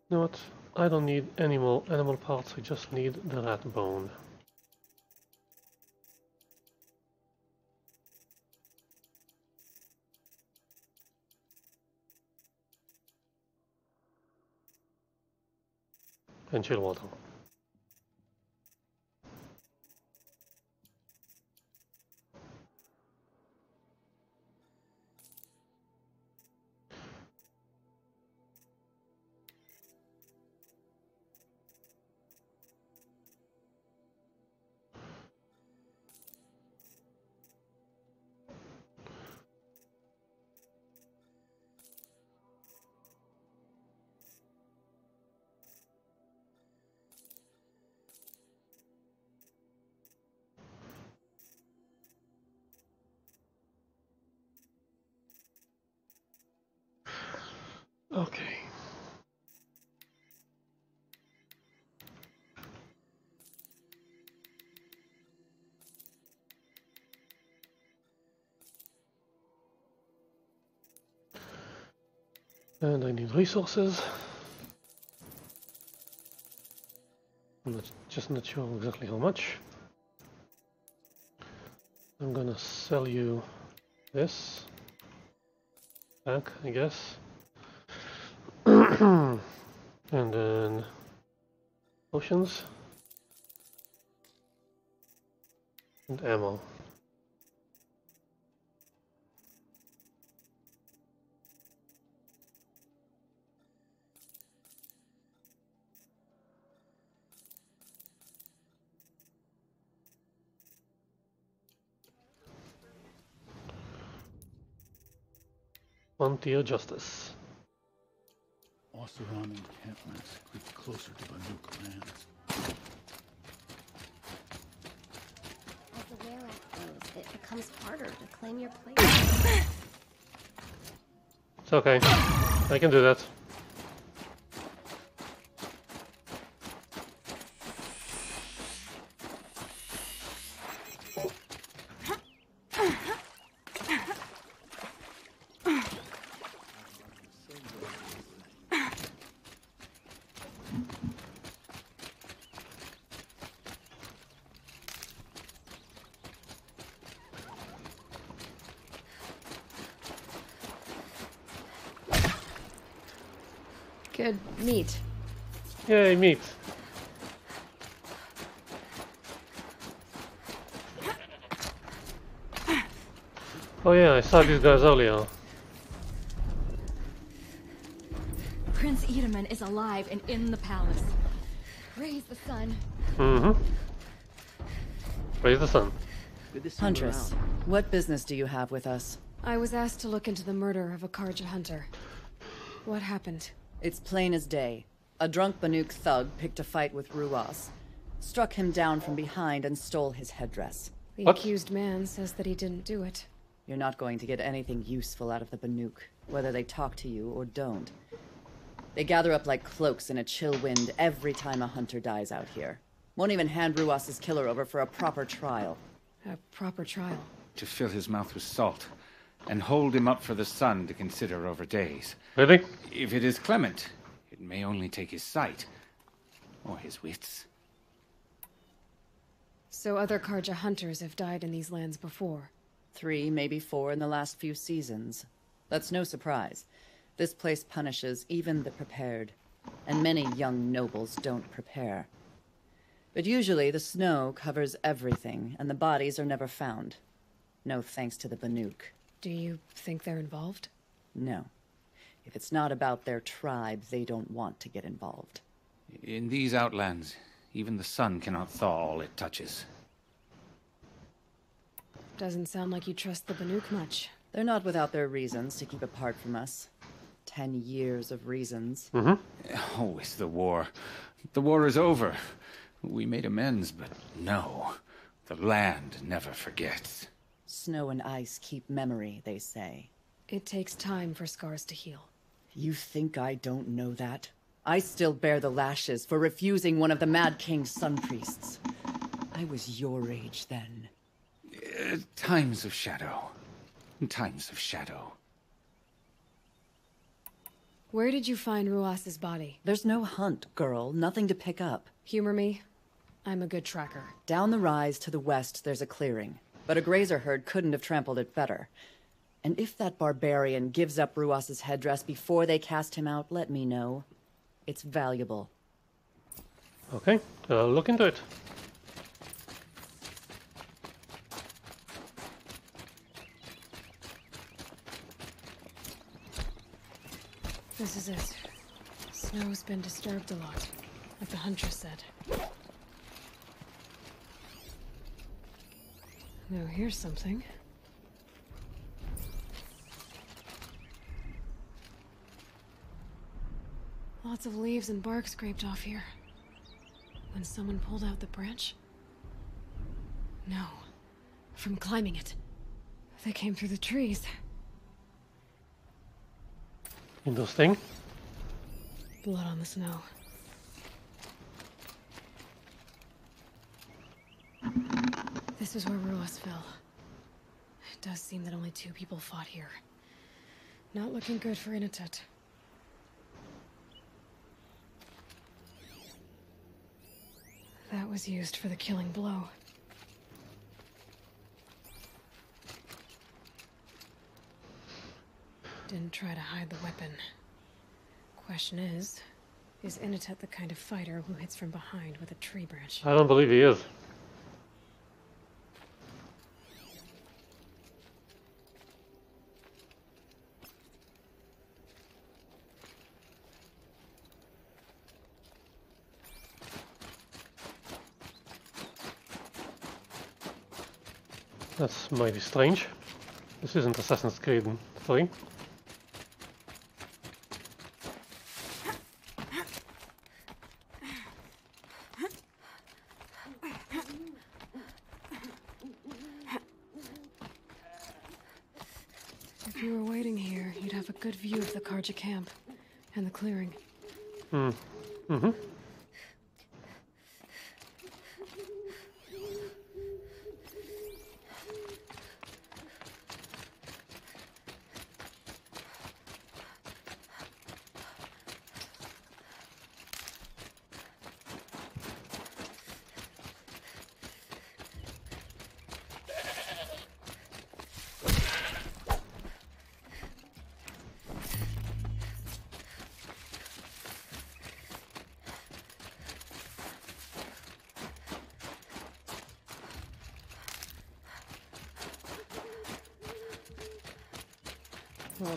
You know what? I don't need any more animal parts, I just need the rat bone. And chill water. Resources. I'm not, just not sure exactly how much. I'm gonna sell you this back, I guess. [clears throat] and then potions and ammo. Frontier Justice. All encampments creep closer to the Nuke lands. As the wear grows, it becomes harder to claim your place. It's okay. I can do that. Good meat. Yay, meat. Oh yeah, I saw these guys earlier. Prince Itamen is alive and in the palace. Raise the sun. Mm-hmm. Raise the sun. Good to see you Huntress, what business do you have with us? I was asked to look into the murder of a Carja hunter. What happened? It's plain as day. A drunk Banuk thug picked a fight with Ruas, struck him down from behind, and stole his headdress. The What? accused man says that he didn't do it. You're not going to get anything useful out of the Banuk, whether they talk to you or don't. They gather up like cloaks in a chill wind every time a hunter dies out here. Won't even hand Ruas's killer over for a proper trial. A proper trial. To fill his mouth with salt, and hold him up for the sun to consider over days. Really? If it is clement, it may only take his sight, or his wits. So other Carja hunters have died in these lands before. Three, maybe four in the last few seasons. That's no surprise. This place punishes even the prepared, and many young nobles don't prepare. But usually the snow covers everything, and the bodies are never found. No thanks to the Banuk. Do you think they're involved? No. If it's not about their tribe, they don't want to get involved. In these outlands, even the sun cannot thaw all it touches. Doesn't sound like you trust the Banuk much. They're not without their reasons to keep apart from us. Ten years of reasons. Mm-hmm. Always the war. The war is over. We made amends, but no. The land never forgets. Snow and ice keep memory, they say. It takes time for scars to heal. You think I don't know that? I still bear the lashes for refusing one of the Mad King's sun priests. I was your age then. Uh, times of shadow. Times of shadow. Where did you find Ruas's body? There's no hunt, girl. Nothing to pick up. Humor me. I'm a good tracker. Down the rise to the west, there's a clearing. But a grazer herd couldn't have trampled it better. And if that barbarian gives up Ruas's headdress before they cast him out, let me know. It's valuable. Okay, I'll look into it. This is it. Snow's been disturbed a lot, like the huntress said. Now here's something. Lots of leaves and bark scraped off here. When someone pulled out the branch? No. From climbing it. They came through the trees. Interesting. Blood on the snow. This is where Ruas fell. It does seem that only two people fought here. Not looking good for Inatut. That was used for the killing blow. Didn't try to hide the weapon. Question is, is Inatut the kind of fighter who hits from behind with a tree branch? I don't believe he is. That's mighty strange. This isn't Assassin's Creed 3. If you were waiting here, you'd have a good view of the Carja camp and the clearing. Hmm. Mm-hmm.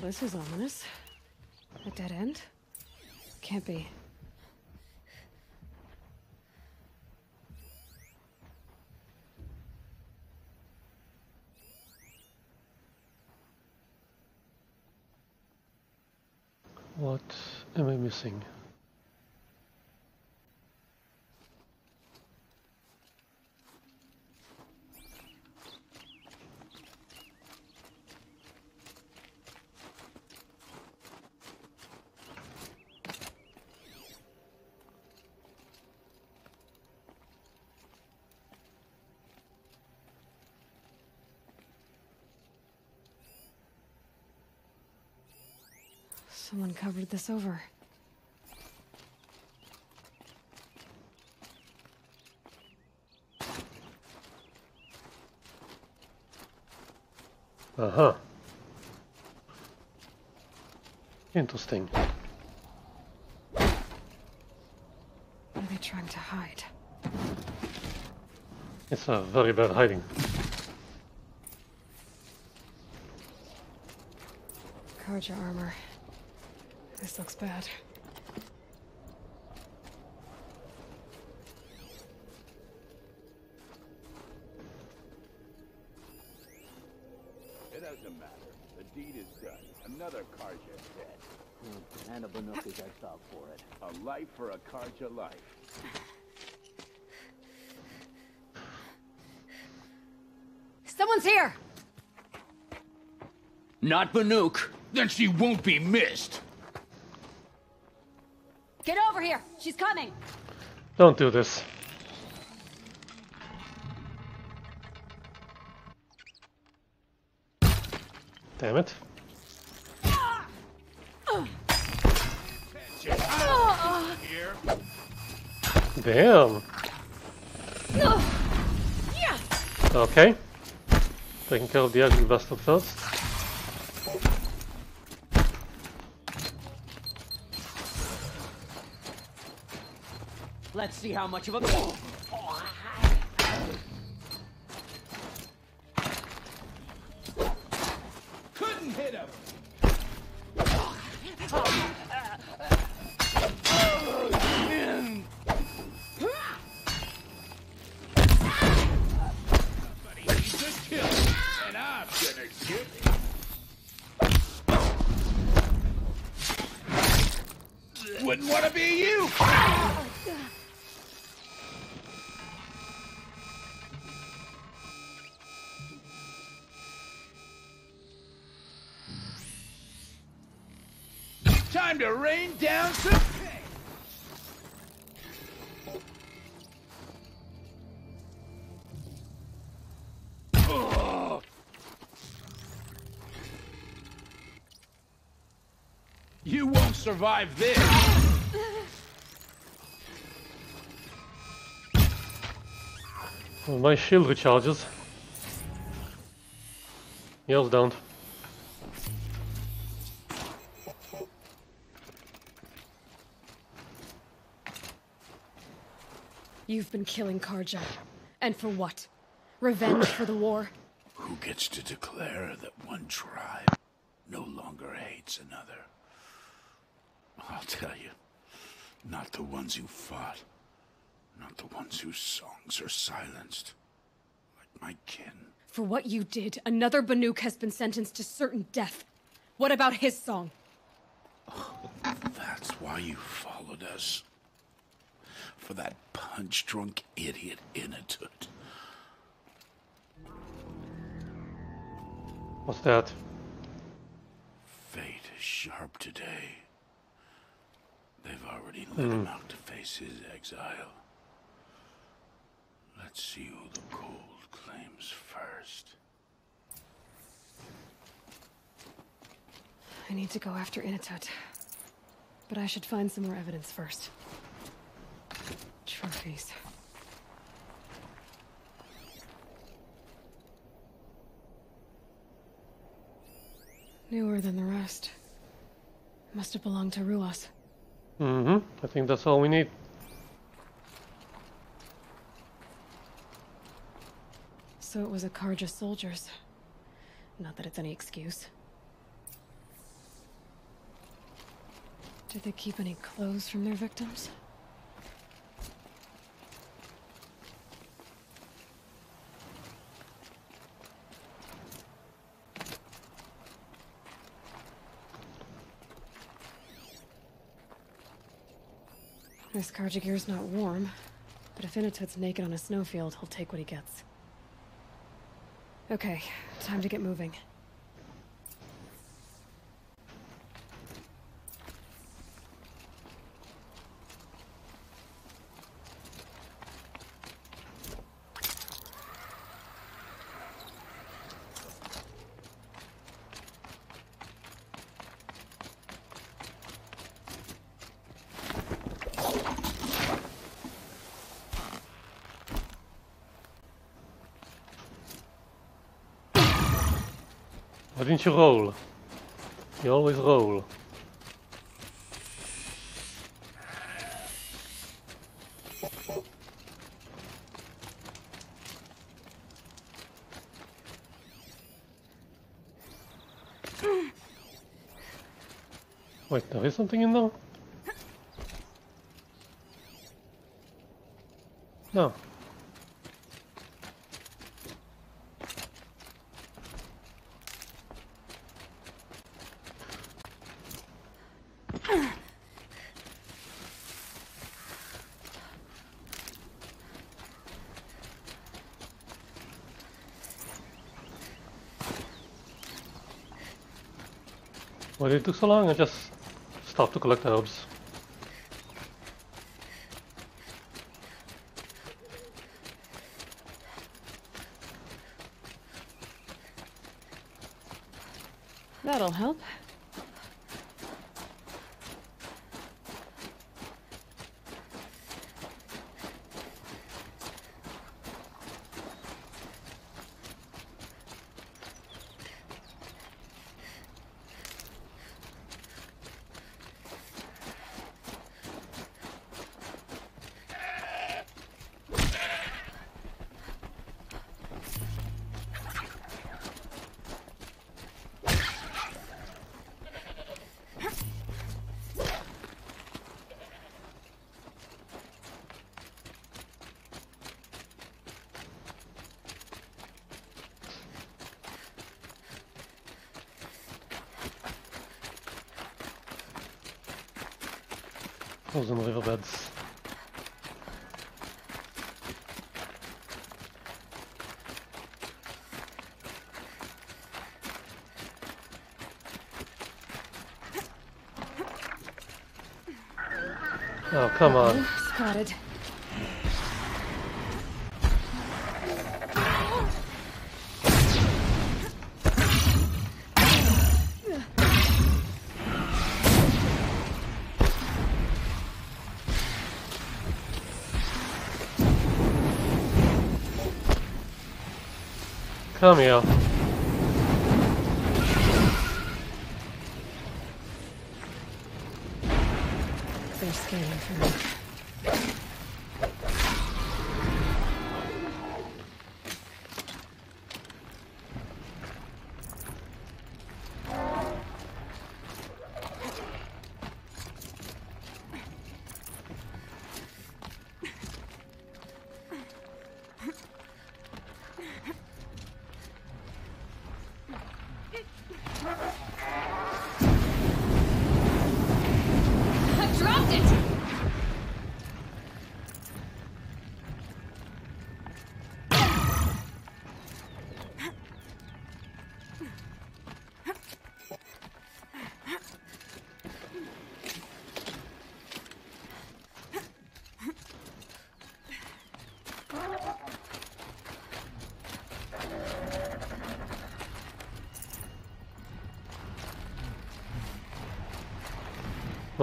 This is ominous. A dead end? Can't be. What am I missing? Someone covered this over. Uh huh. Interesting. What are they trying to hide? It's a very bad hiding. Carja armor. This looks bad. It doesn't matter. The deed is done. Another Carja dead. Hmm, and a Banuk is exiled for it. A life for a Carja life. Someone's here! Not Banuk. Then she won't be missed. Don't do this. Damn it. Damn. Okay. Taking care of the ugly bastard first. See how much of a. Time to rain down some. You won't survive this. My shield recharges. Yours don't. You've been killing Carja. And for what? Revenge for the war? Who gets to declare that one tribe no longer hates another? I'll tell you, not the ones who fought, not the ones whose songs are silenced, like my kin. For what you did, another Banuk has been sentenced to certain death. What about his song? That's why you followed us. For that punch-drunk idiot Inatut. What's that? Fate is sharp today. They've already let him hmm. out to face his exile. Let's see who the cold claims first. I need to go after Inatut. But I should find some more evidence first. Trophies. Newer than the rest. Must have belonged to Ruas. Mm-hmm. I think that's all we need. So it was a Carja soldiers. Not that it's any excuse. Did they keep any clothes from their victims? This Carjagir's not warm, but if Inatut's naked on a snowfield, he'll take what he gets. Okay, time to get moving. You roll? You always roll. Wait, there is something in there? Did it took so long? I just stopped to collect herbs. That'll help. Oh, come on. Spotted. Come here. They're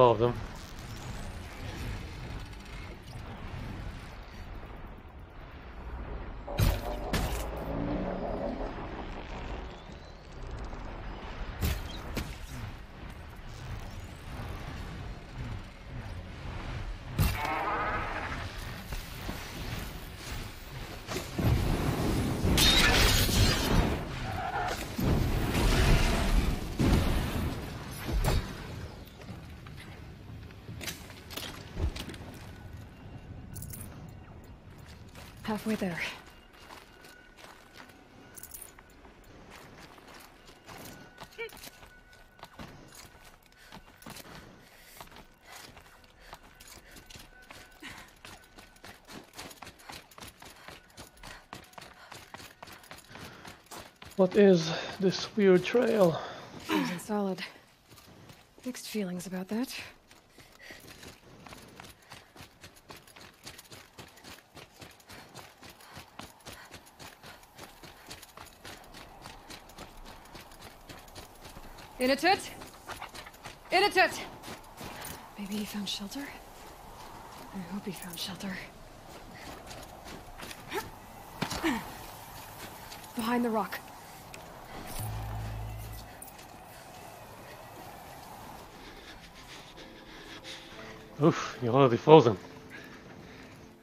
More of them. Halfway there. What is this weird trail? Seems solid. Mixed feelings about that. Inatut! Inatut! Maybe he found shelter? I hope he found shelter. Behind the rock. Oof, you're already frozen.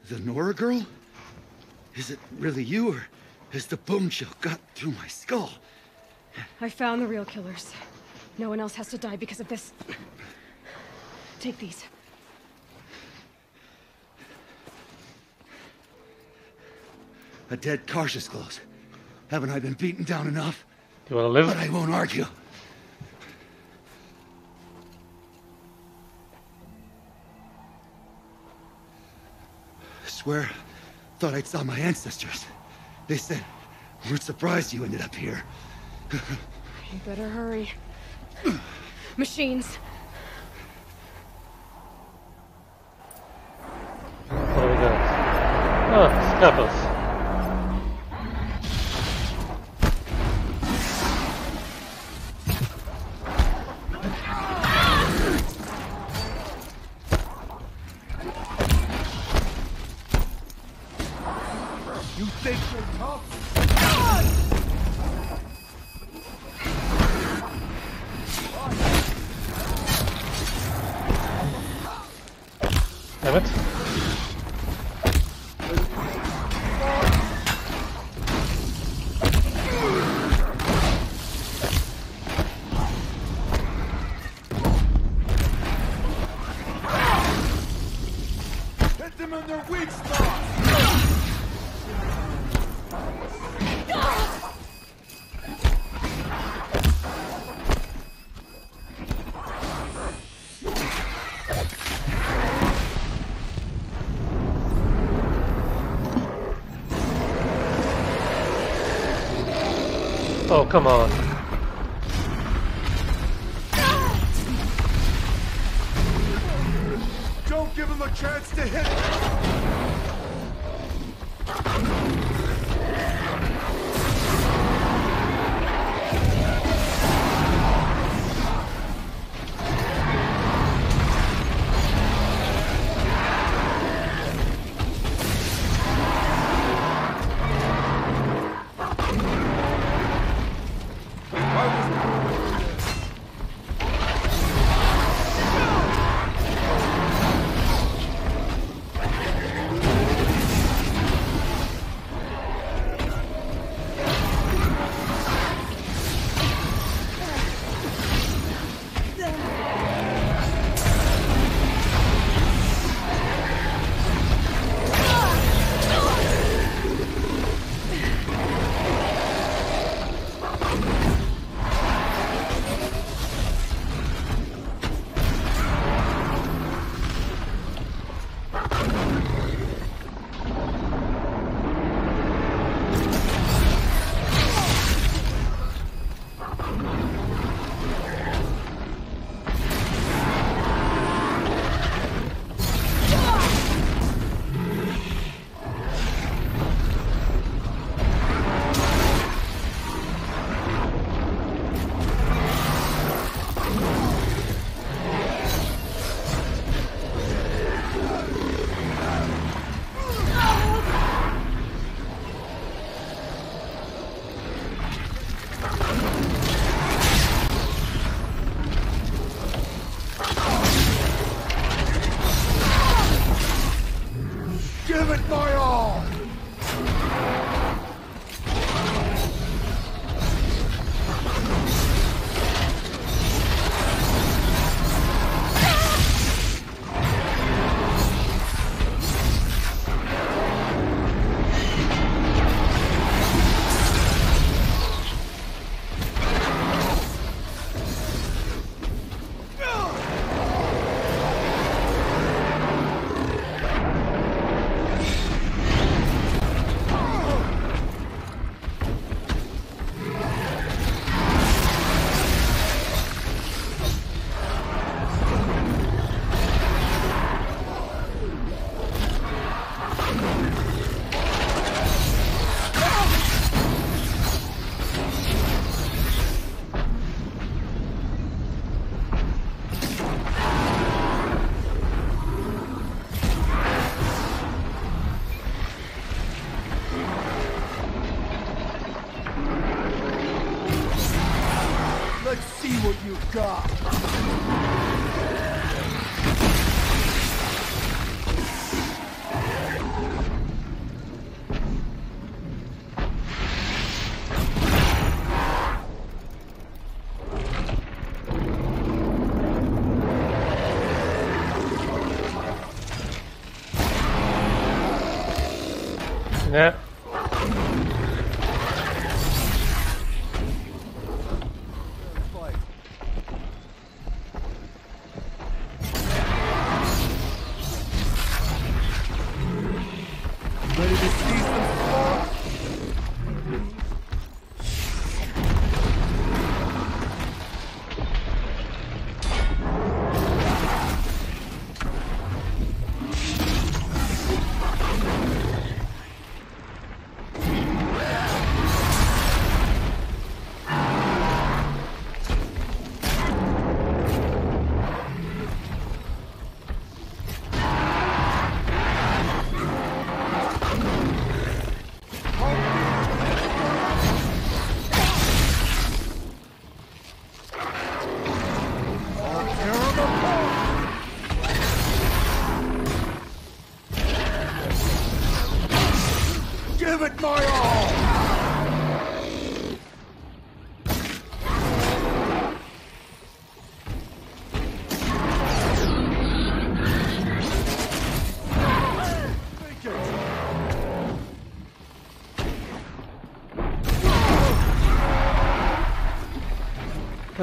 The Nora girl? Is it really you, or has the bone chill got through my skull? I found the real killers. No one else has to die because of this. Take these. A dead Carja's clothes. Haven't I been beaten down enough? Do you want to live? But I won't argue. I swear, thought I'd saw my ancestors. They said, we're surprised you ended up here. [laughs] You better hurry. Machines. What do we got? Ah, scalpels. Come on.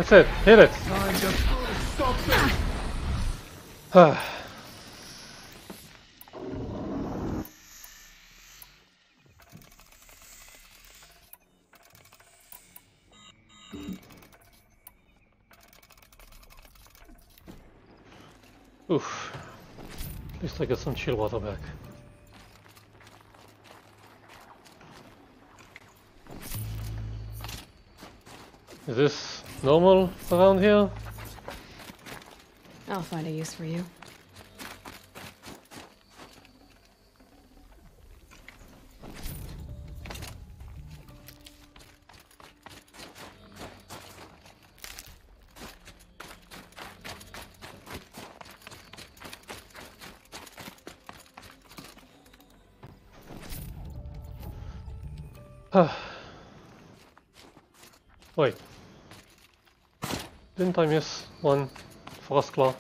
That's it. Hit it. Ah. [sighs] Oof. At least I got some chill water back. Normal around here? I'll find a use for you. [sighs] Wait. Didn't I miss one frost claw?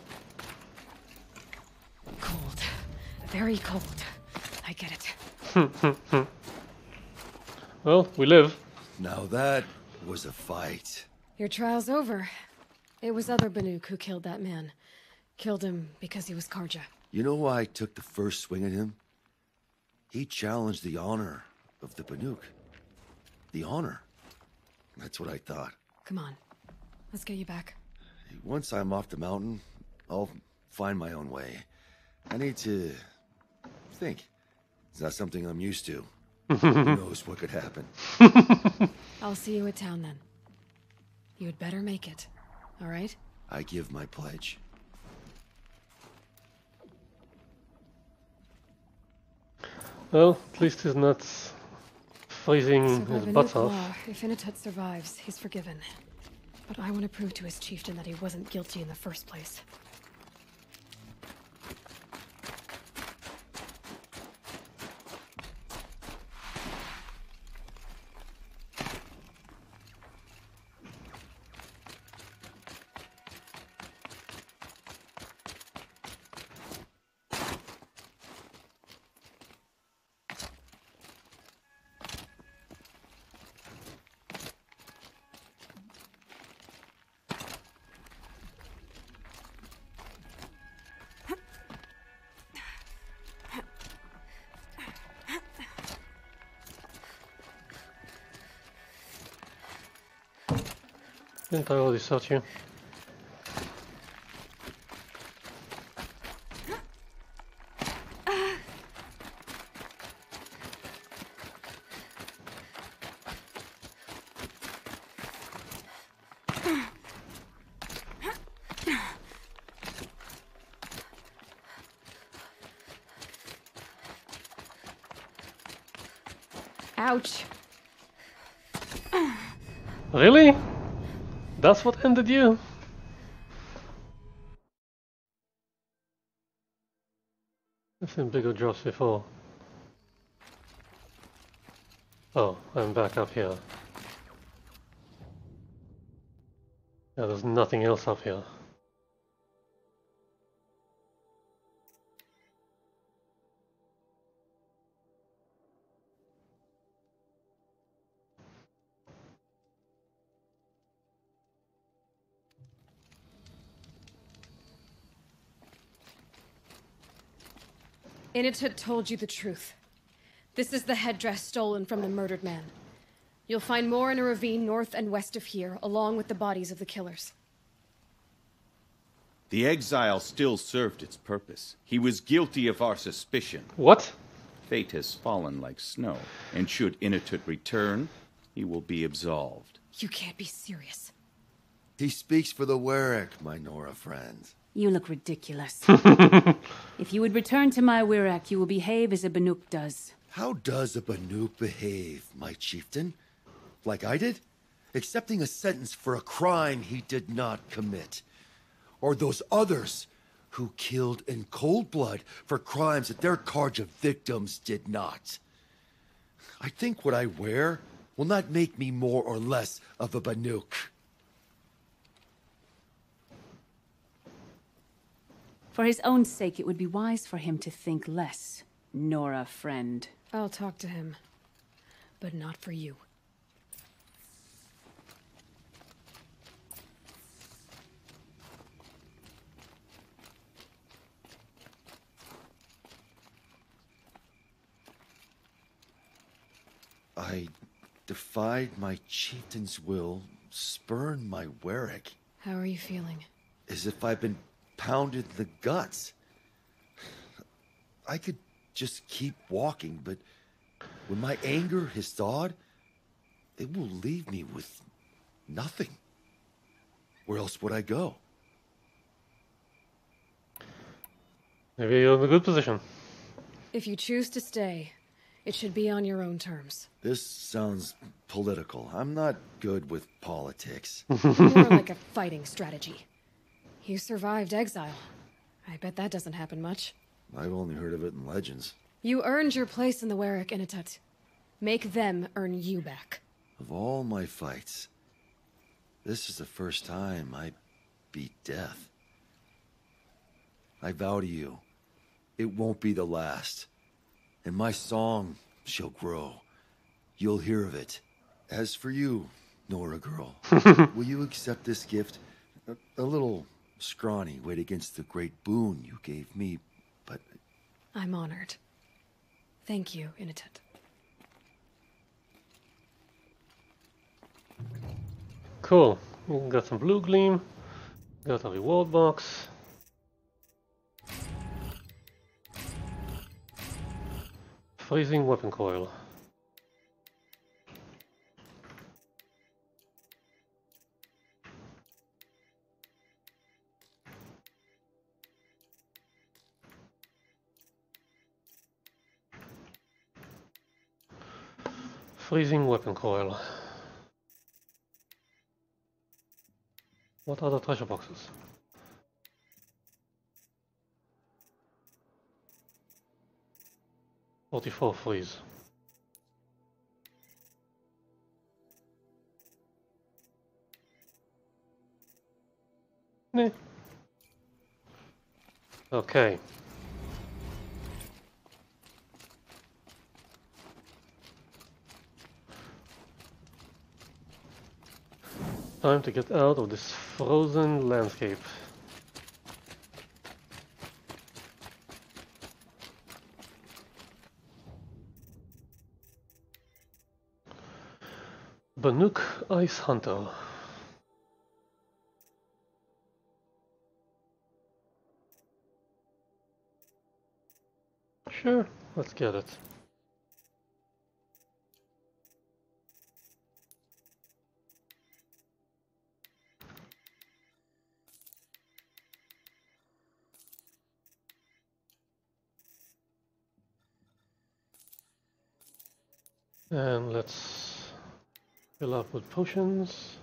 Cold. Very cold. I get it. [laughs] well, we live. Now that was a fight. Your trial's over. It was other Banuk who killed that man. Killed him because he was Carja. You know why I took the first swing at him? He challenged the honor of the Banuk. The honor. That's what I thought. Come on. Let's get you back. Once I'm off the mountain, I'll find my own way. I need to think. It's not something I'm used to. Who [laughs] knows what could happen? [laughs] I'll see you at town then. You had better make it. All right? I give my pledge. Well, at least he's not freezing So by his Banuk butts off. law, if Inatut survives, he's forgiven. But I want to prove to his chieftain that he wasn't guilty in the first place. Didn't I already search you? Ouch. Really? That's what ended you? I've seen bigger drops before. Oh, I'm back up here. Yeah, there's nothing else up here. Inatut told you the truth. This is the headdress stolen from the murdered man. You'll find more in a ravine north and west of here, along with the bodies of the killers. The exile still served its purpose. He was guilty of our suspicion. What? Fate has fallen like snow, and should Inatut return, he will be absolved. You can't be serious. He speaks for the Werak, my Nora friends. You look ridiculous. [laughs] if you would return to my Werak, you will behave as a Banuk does. How does a Banuk behave, my chieftain? Like I did? Accepting a sentence for a crime he did not commit. Or those others who killed in cold blood for crimes that their Carja victims did not. I think what I wear will not make me more or less of a Banuk. For his own sake, it would be wise for him to think less. Nora, friend. I'll talk to him. But not for you. I defied my chieftain's will, spurned my Werak, How are you feeling? as if I've been pounded the guts. I could just keep walking, but when my anger has thawed, it will leave me with nothing. Where else would I go? Maybe you're in a good position. If you choose to stay, it should be on your own terms. This sounds political. I'm not good with politics. More like a fighting strategy. You survived exile. I bet that doesn't happen much. I've only heard of it in legends. You earned your place in the Werak Inatut. Make them earn you back. Of all my fights, this is the first time I beat death. I vow to you, it won't be the last. And my song shall grow. You'll hear of it. As for you, Nora girl, [laughs] will you accept this gift? A, a little scrawny weighed against the great boon you gave me, but I'm honored. Thank you, Inatut. Cool. We got some blue gleam. Got a reward box. Freezing weapon coil. Freezing weapon coil. What are the treasure boxes? Forty-four freeze. Okay. Time to get out of this frozen landscape. Banuk Ice Hunter. Sure, let's get it. And let's fill up with potions.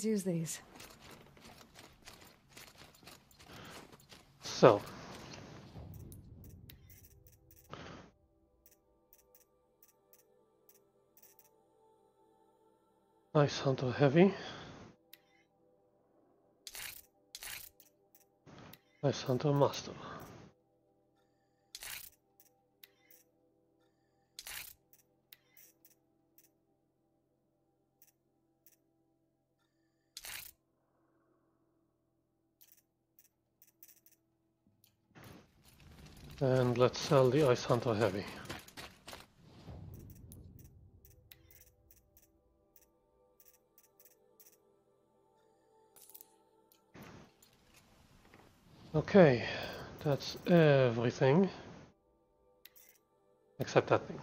always use these. So. Nice hunter heavy. Nice hunter master. And let's sell the Ice Hunter Heavy. Okay, that's everything except that thing.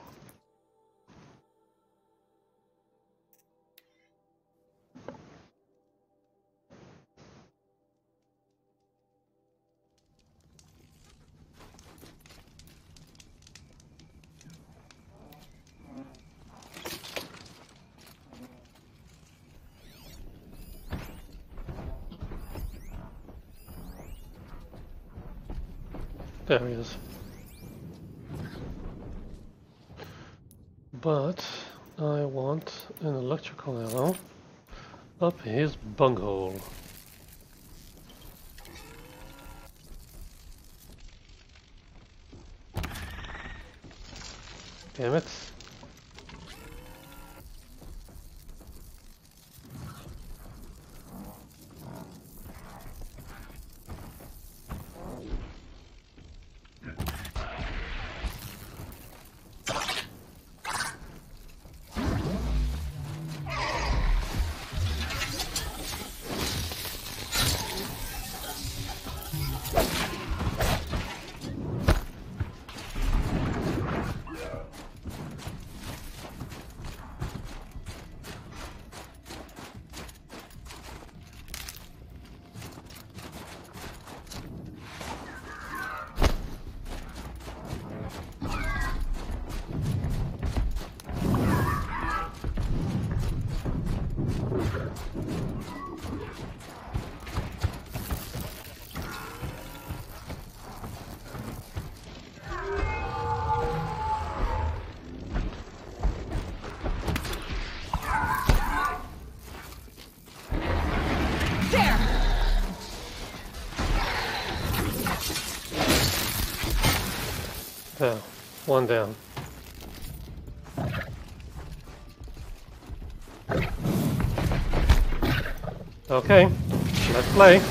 One down. Okay, let's play.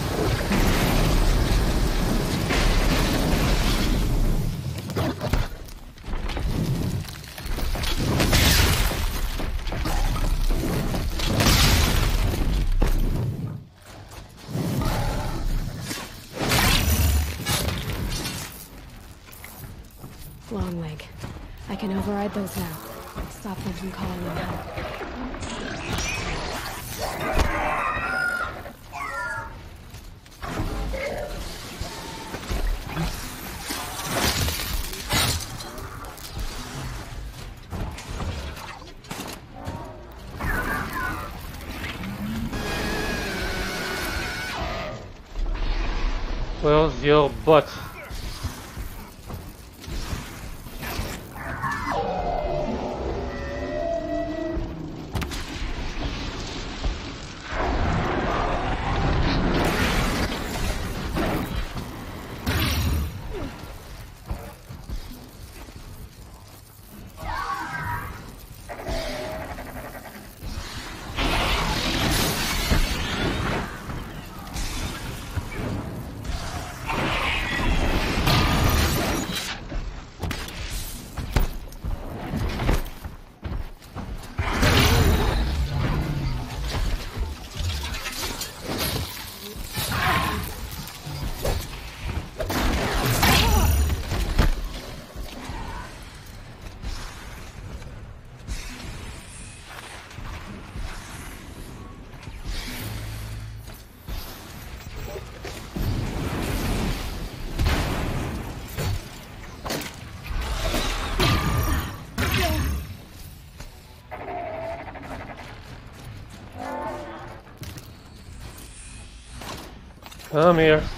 Where's Come here.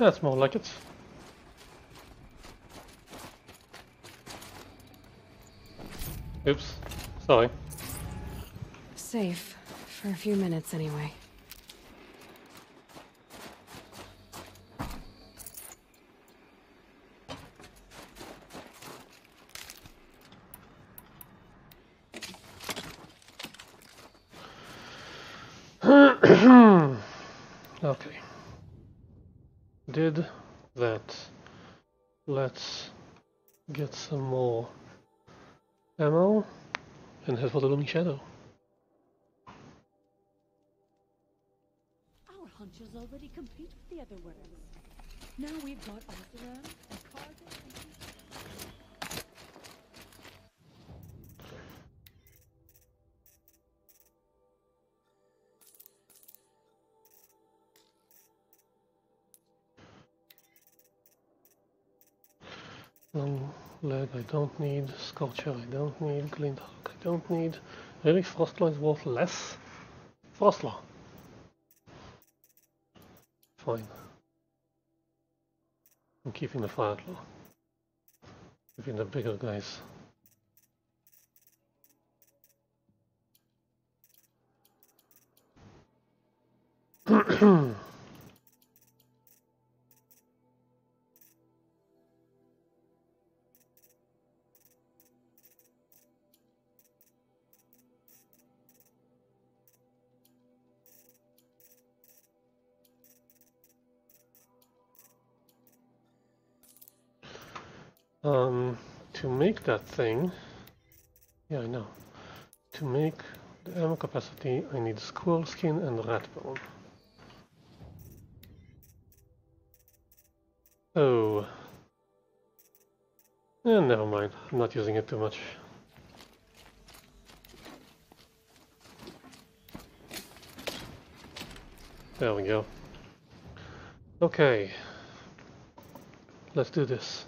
That's more like it. Oops. Sorry. Safe. For a few minutes, anyway. okay. Did that. Let's get some more ammo and head for the looming shadow. Our hunters already compete with the other worms. Now we've got Oseram and and... Long leg I don't need, sculpture I don't need, glint I don't need. Really, Frostclaw is worth less? Frostclaw. Fine. I'm keeping the Fireclaw. Keeping the bigger guys. [clears throat] that thing, yeah, I know. To make the ammo capacity, I need squirrel skin and rat bone. Oh. Yeah, never mind. I'm not using it too much. There we go. Okay. Let's do this.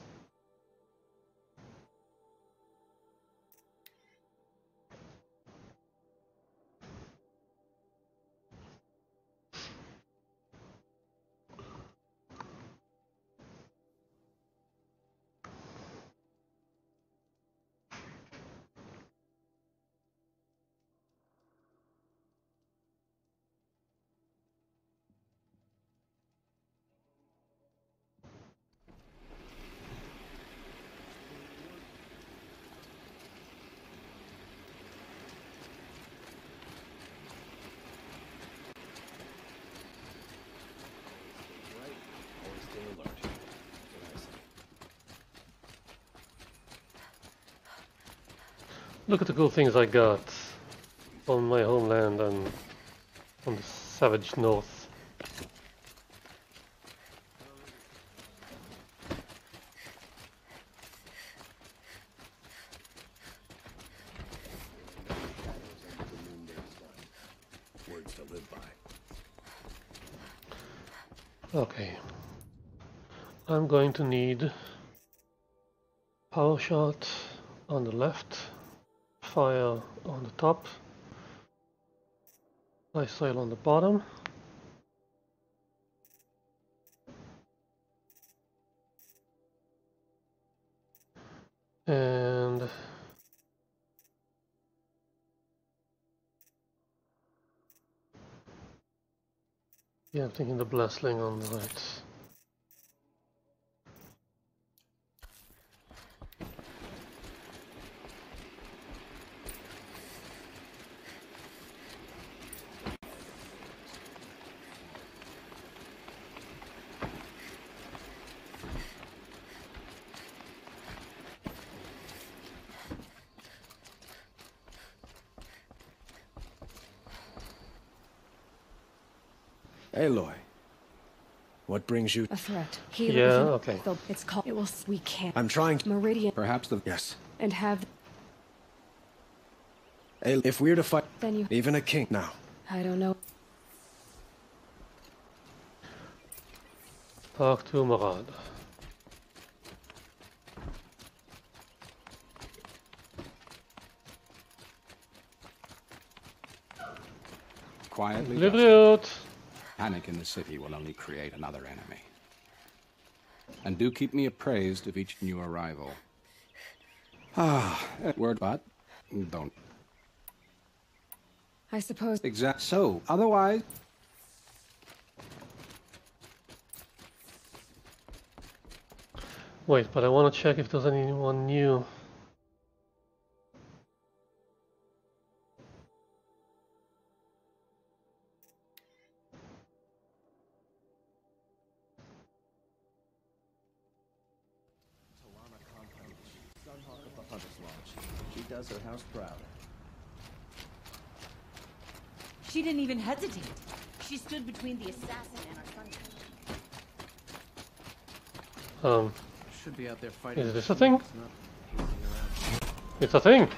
Look at the cool things I got on my homeland and on the savage north. Okay. I'm going to need power shot on the left, fire on the top, sail on the bottom. And yeah, I'm thinking the Blastsling on the right. Aloy. What brings you? A threat. Healer Yeah, within- okay. Though it's called. It will. We can't. I'm trying to. Meridian. Perhaps the. Yes. and have. Hey, if we're to fight, Then you- even a king now. I don't know. Talk to Marad. Quietly. Live out. Panic in the city will only create another enemy. And do keep me appraised of each new arrival. Ah, word, but don't. I suppose. Exact. So, otherwise. Wait, but I want to check if there's anyone new. She between the assassin and our son. Um, Should be out there fighting. is this a thing? It's not easy around. It's a thing.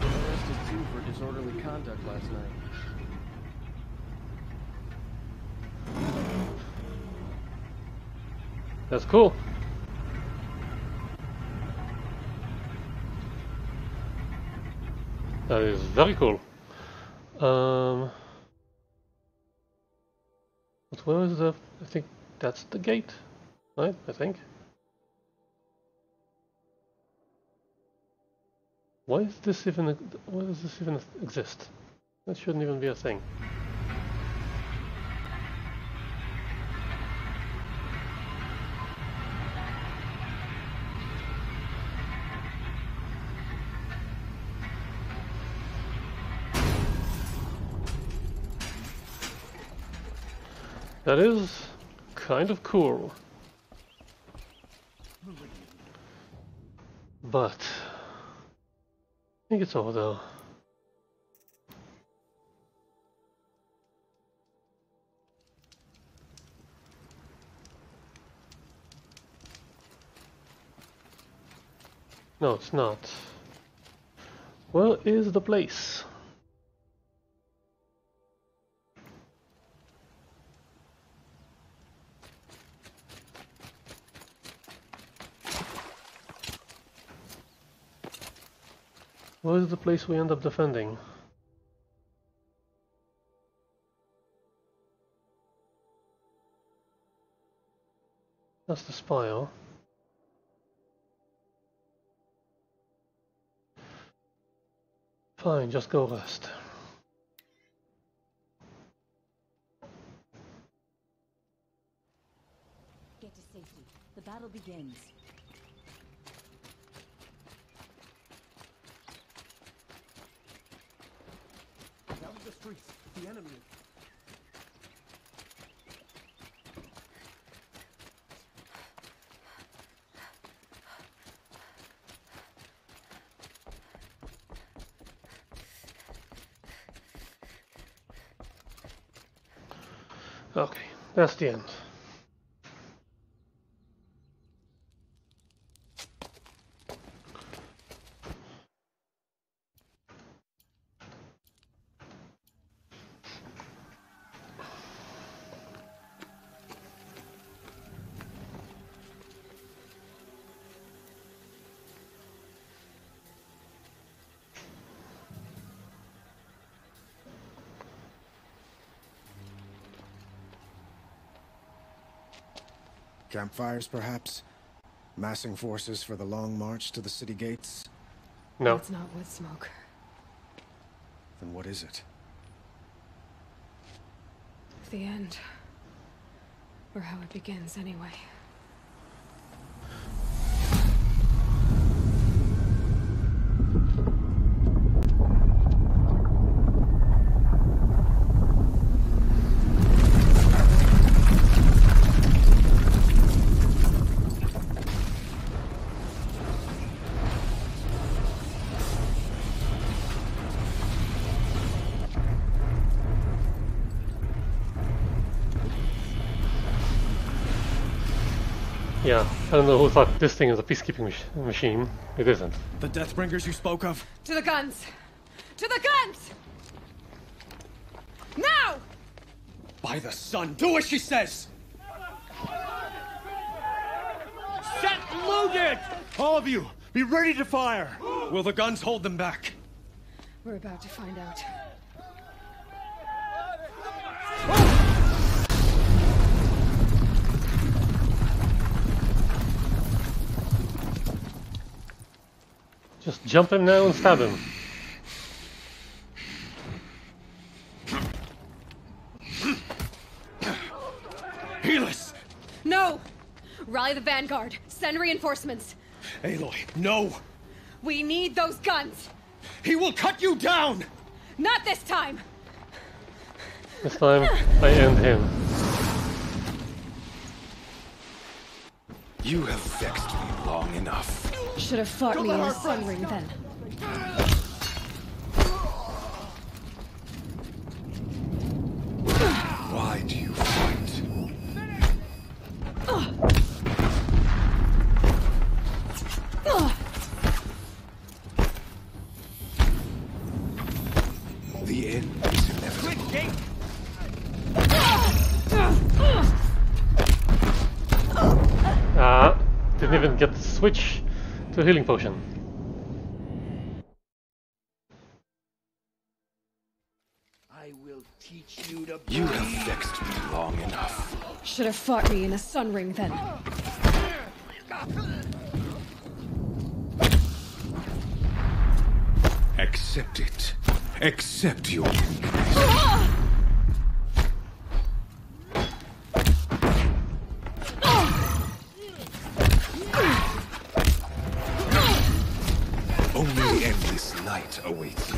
Arrested two for disorderly conduct last night. That's cool. That is very cool. Um, but where is the? I think that's the gate, right? I think. Why is this even? Why does this even exist? That shouldn't even be a thing. That is kind of cool. But I think it's over though. No, it's not. Where is the place? Where is the place we end up defending? That's the spire. Fine, just go rest. Get to safety. The battle begins. Down the streets. The enemy. Okay, that's the end. Campfires, perhaps? Massing forces for the long march to the city gates? No. It's not wood smoke. Then what is it? The end. Or how it begins, anyway. I don't know who thought this thing is a peacekeeping mach- machine. It isn't. The Deathbringers you spoke of? To the guns! To the guns! Now! By the sun, do as she says! Set loaded! All of you, be ready to fire! Will the guns hold them back? We're about to find out. Jump him now and stab him. Helis! No! Rally the vanguard. Send reinforcements. Aloy, no! We need those guns! He will cut you down! Not this time! This time, I end him. You have vexed me long enough. Should have fought me in the sun ring then. A healing potion. I will teach you to You have vexed me long enough. Should have fought me in a sun ring then. Accept it. Accept your endless night awaits you.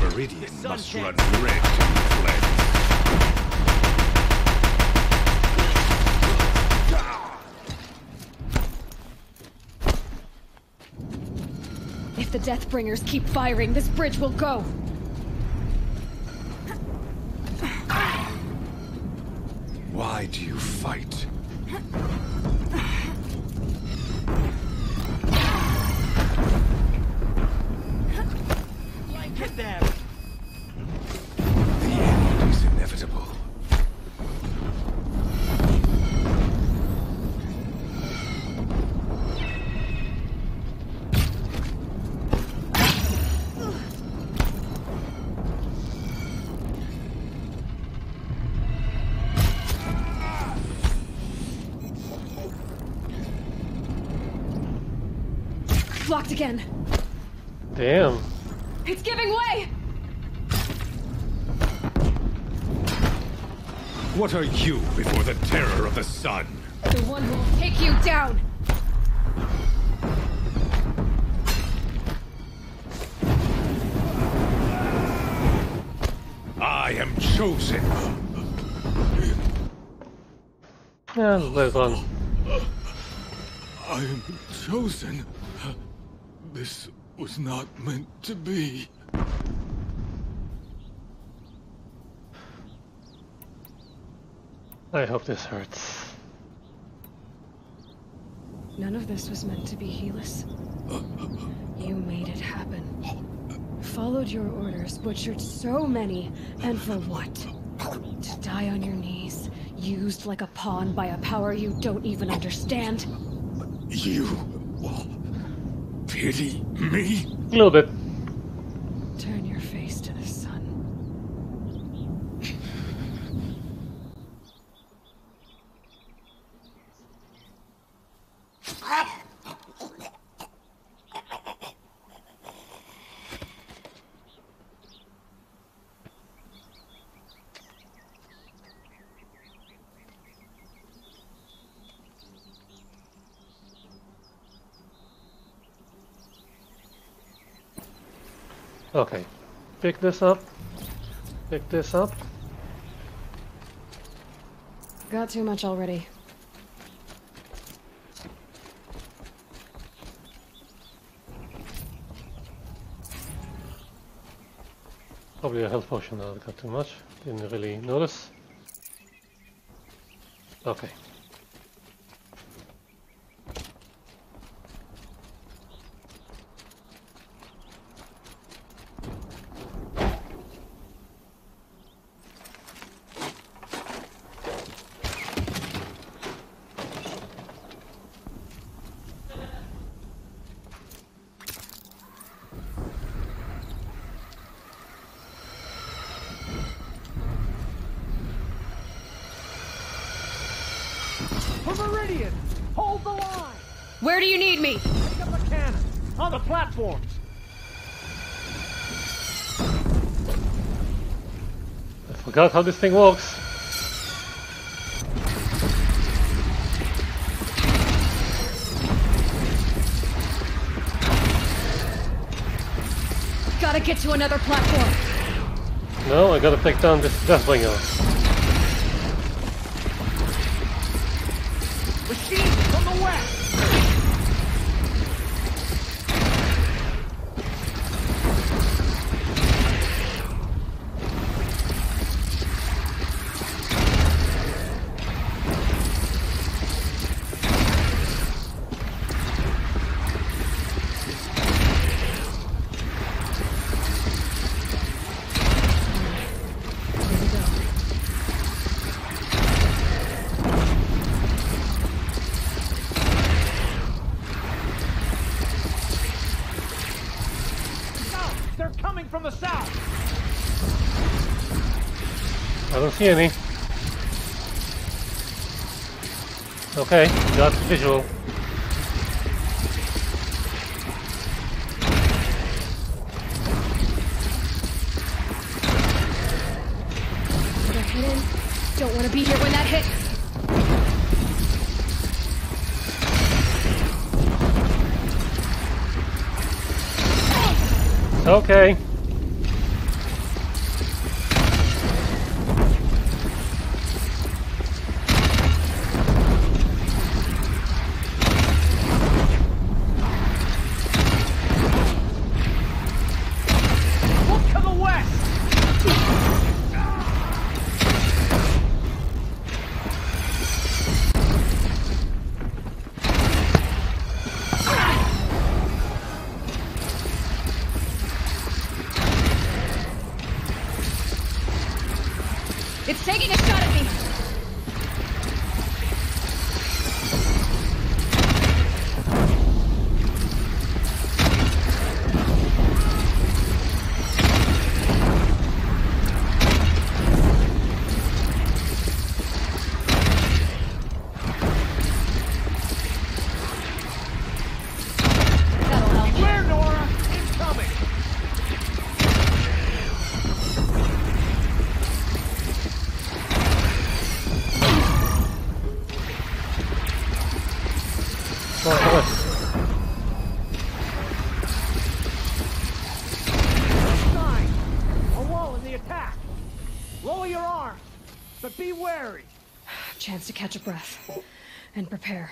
Meridian must run red be fled. If the Deathbringers keep firing, this bridge will go. Blocked again. Damn. It's giving way! What are you before the terror of the sun? The one who will take you down! I am chosen. Yeah, let it run. I am chosen. This was not meant to be. I hope this hurts. None of this was meant to be Helis. You made it happen. Followed your orders, butchered so many, and for what? To die on your knees, used like a pawn by a power you don't even understand? You pity me? A little bit. Turn Okay. Pick this up. Pick this up. Got too much already. Probably a health potion that got too much. Didn't really notice. Okay. not how this thing works. Gotta get to another platform. No, I gotta take down this Deathbringer. See me. Okay, got the visual. to catch a breath and prepare.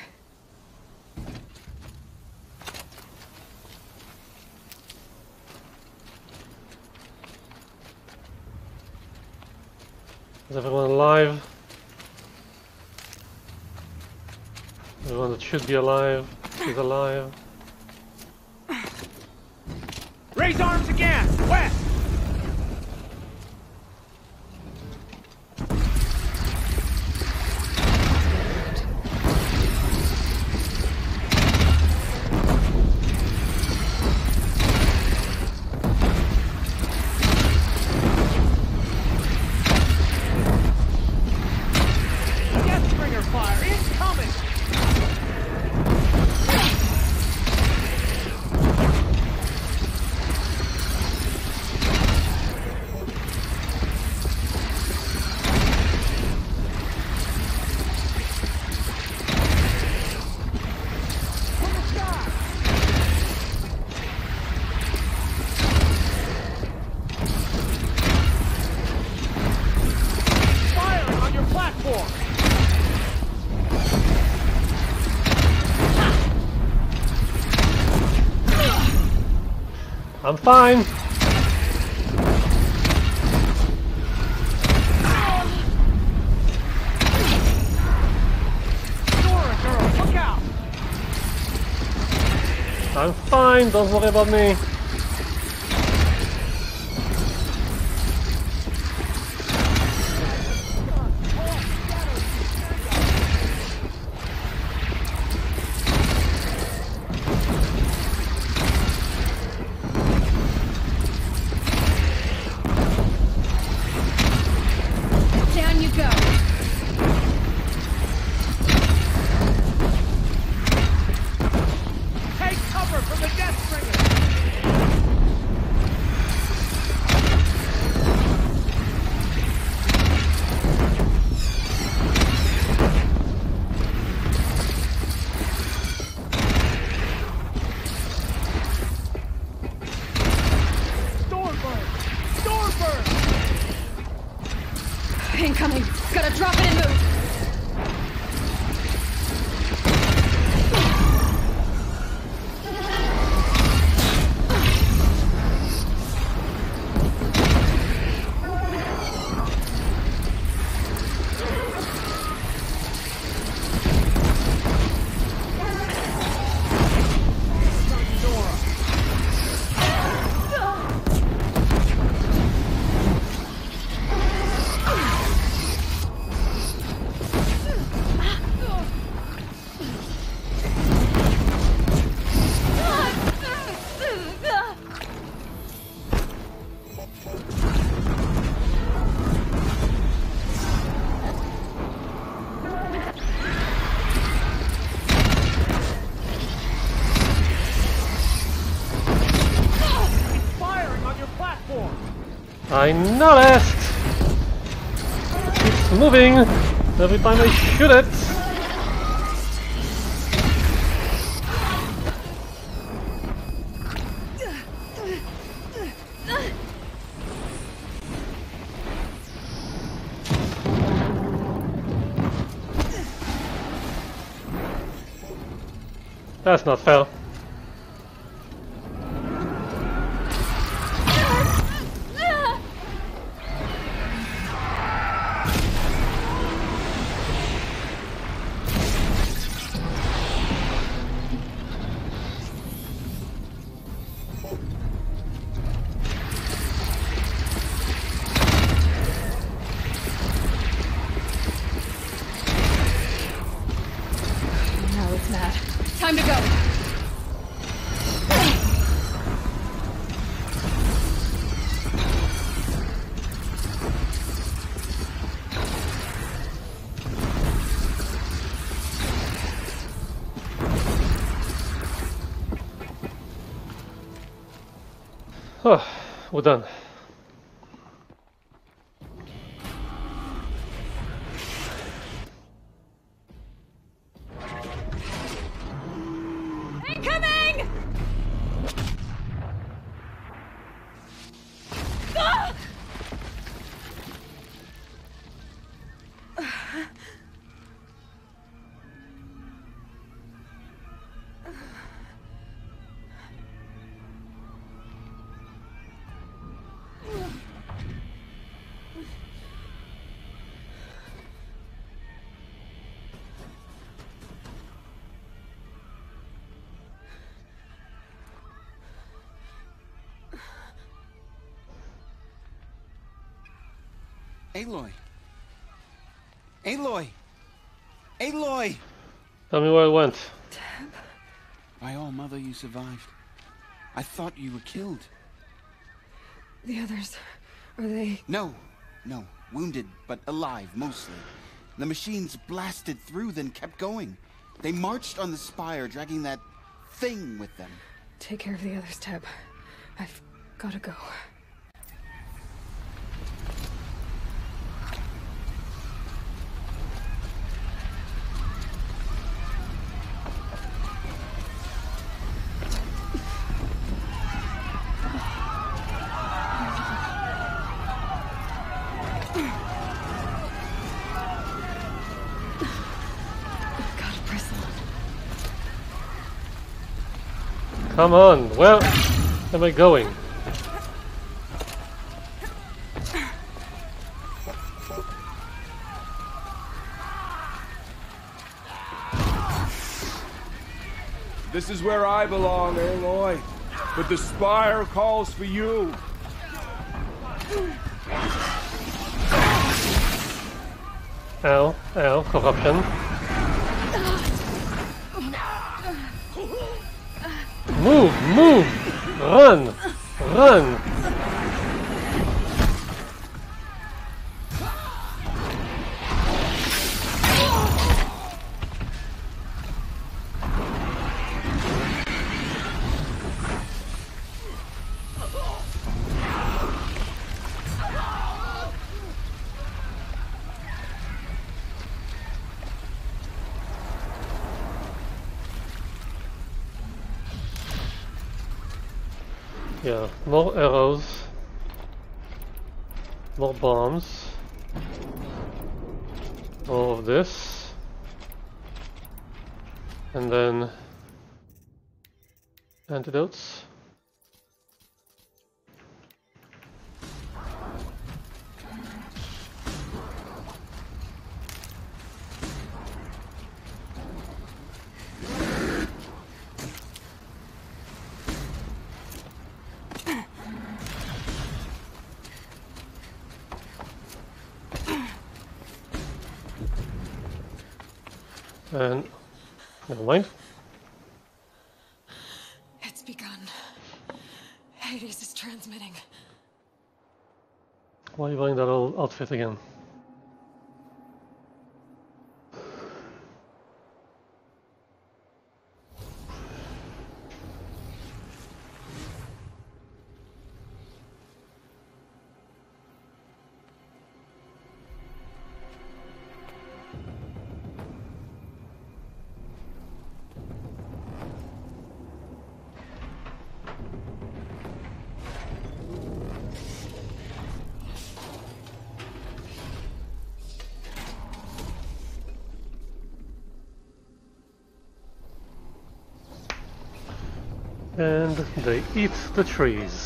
Is everyone alive? Everyone that should be alive is alive. Raise arms again! West! Fine. I'm fine, don't worry about me. I noticed! It's moving every time I shoot it. That's not fair. We're done. Aloy! Aloy! Aloy! Tell me where it went. My all mother, you survived. I thought you were killed. The others, are they? No, no. Wounded, but alive, mostly. The machines blasted through, then kept going. They marched on the spire, dragging that thing with them. Take care of the others, Teb. I've gotta go. Gotta press on. Come on, where am I going? This is where I belong, Aloy. But the Spire calls for you. Ow, ow, corruption. Move, move! Run! Run! Outfit again? They eat the trees.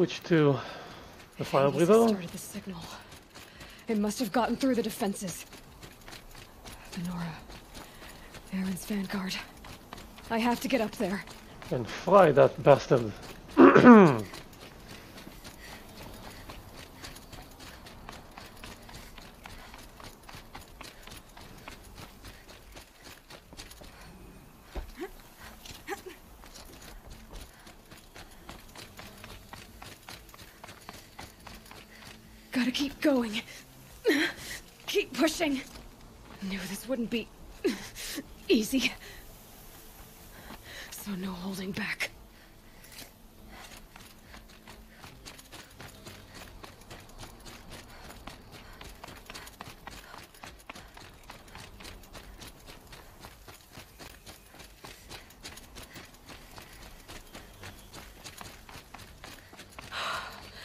Switch to the fire Hades has started the signal. It must have gotten through the defenses. Venora. Erend's vanguard. I have to get up there. And fry that bastard. [clears throat] Gotta keep going. Keep pushing. Knew this wouldn't be easy. So no holding back.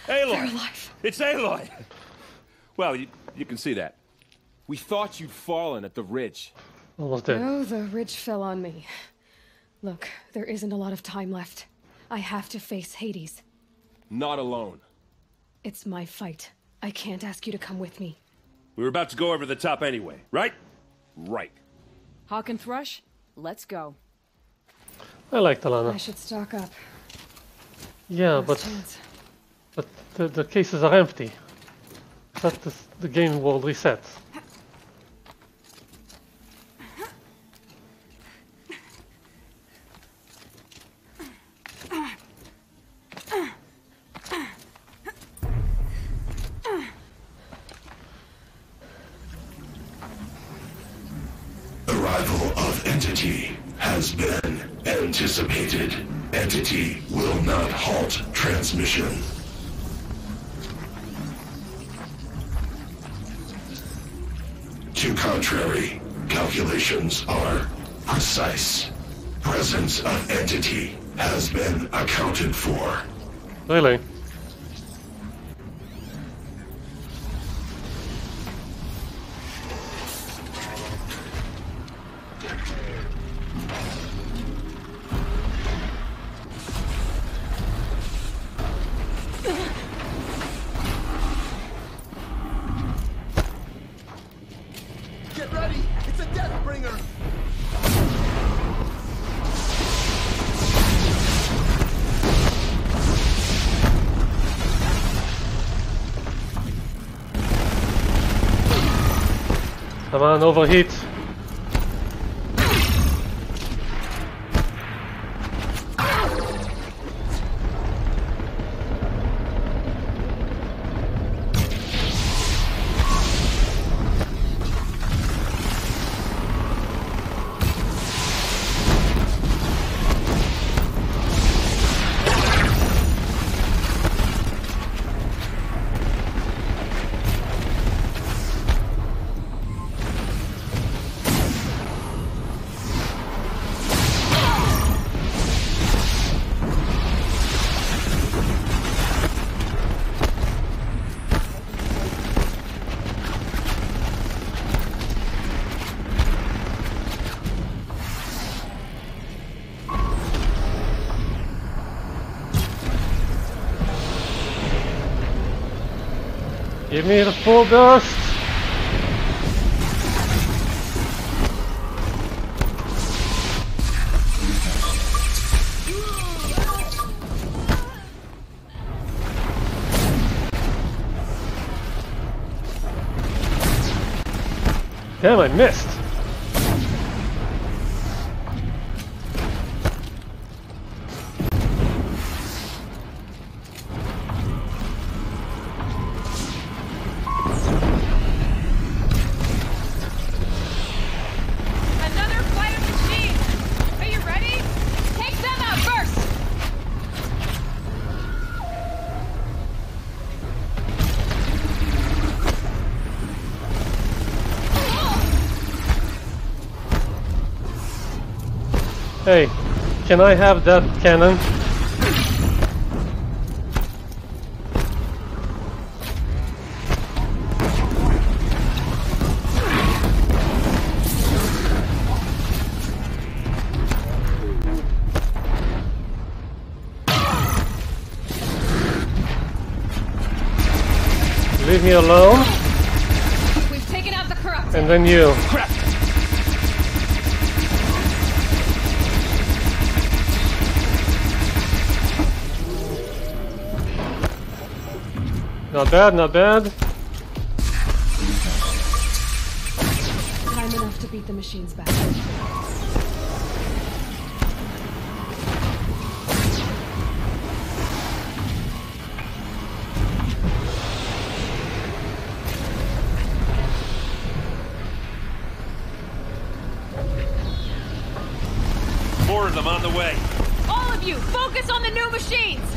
Aloy! They're alive. It's Aloy! Well, you, you can see that. We thought you'd fallen at the ridge. Almost No, oh, the ridge fell on me. Look, there isn't a lot of time left. I have to face Hades. Not alone. It's my fight. I can't ask you to come with me. We were about to go over the top anyway, right? Right. Hawk and Thrush, let's go. I like Talanah. I should stock up. Yeah, Last but chance. But the, the cases are empty. That the, the game will reset. Really? Get On, overheat. Give me can I have that cannon? Leave me alone, We've taken out the corrupt. and then you. Not bad, not bad. Time enough to beat the machines back. More of them on the way. All of you, focus on the new machines!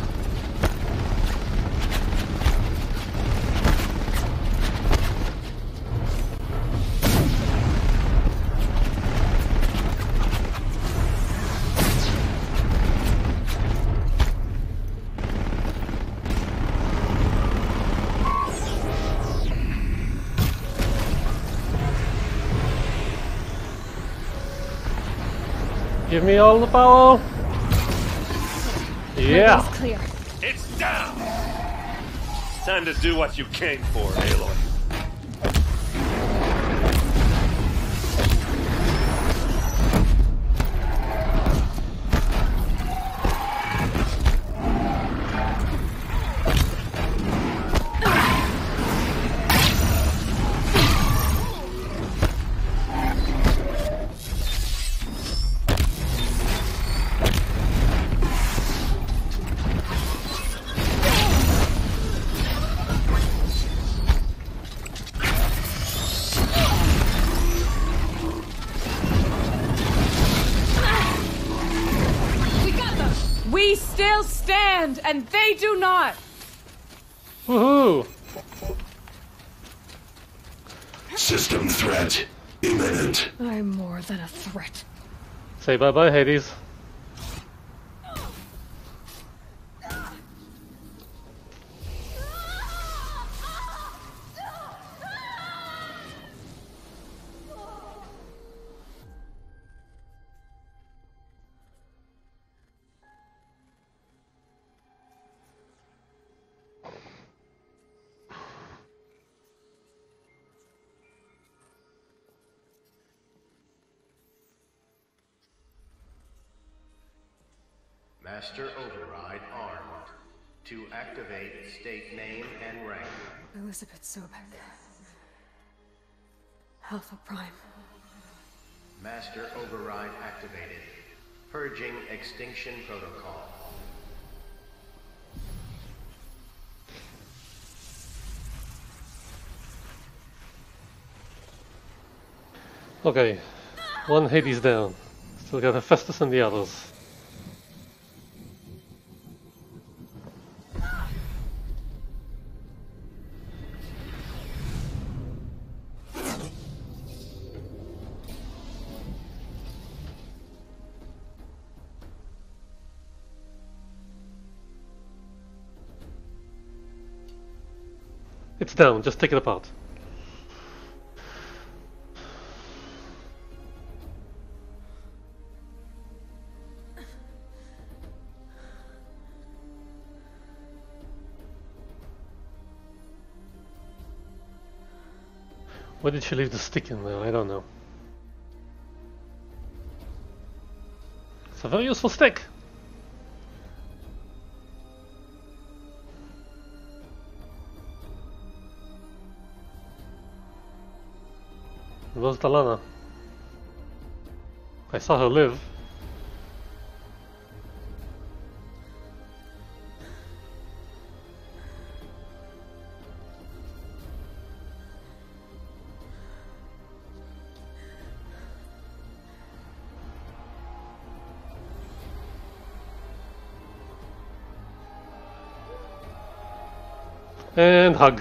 Give me all the power. Yeah. Way's clear. It's down! Time to do what you came for, Aloy. Say bye bye, Hades. Elizabeth Sobek. Alpha Prime. Master Override activated. Purging Extinction Protocol. Okay, one Hades down. Still got Hephaestus and the others. Down, just take it apart. Why did she leave the stick in there? I don't know. It's a very useful stick. Where's Talanah? I saw her live. And hug.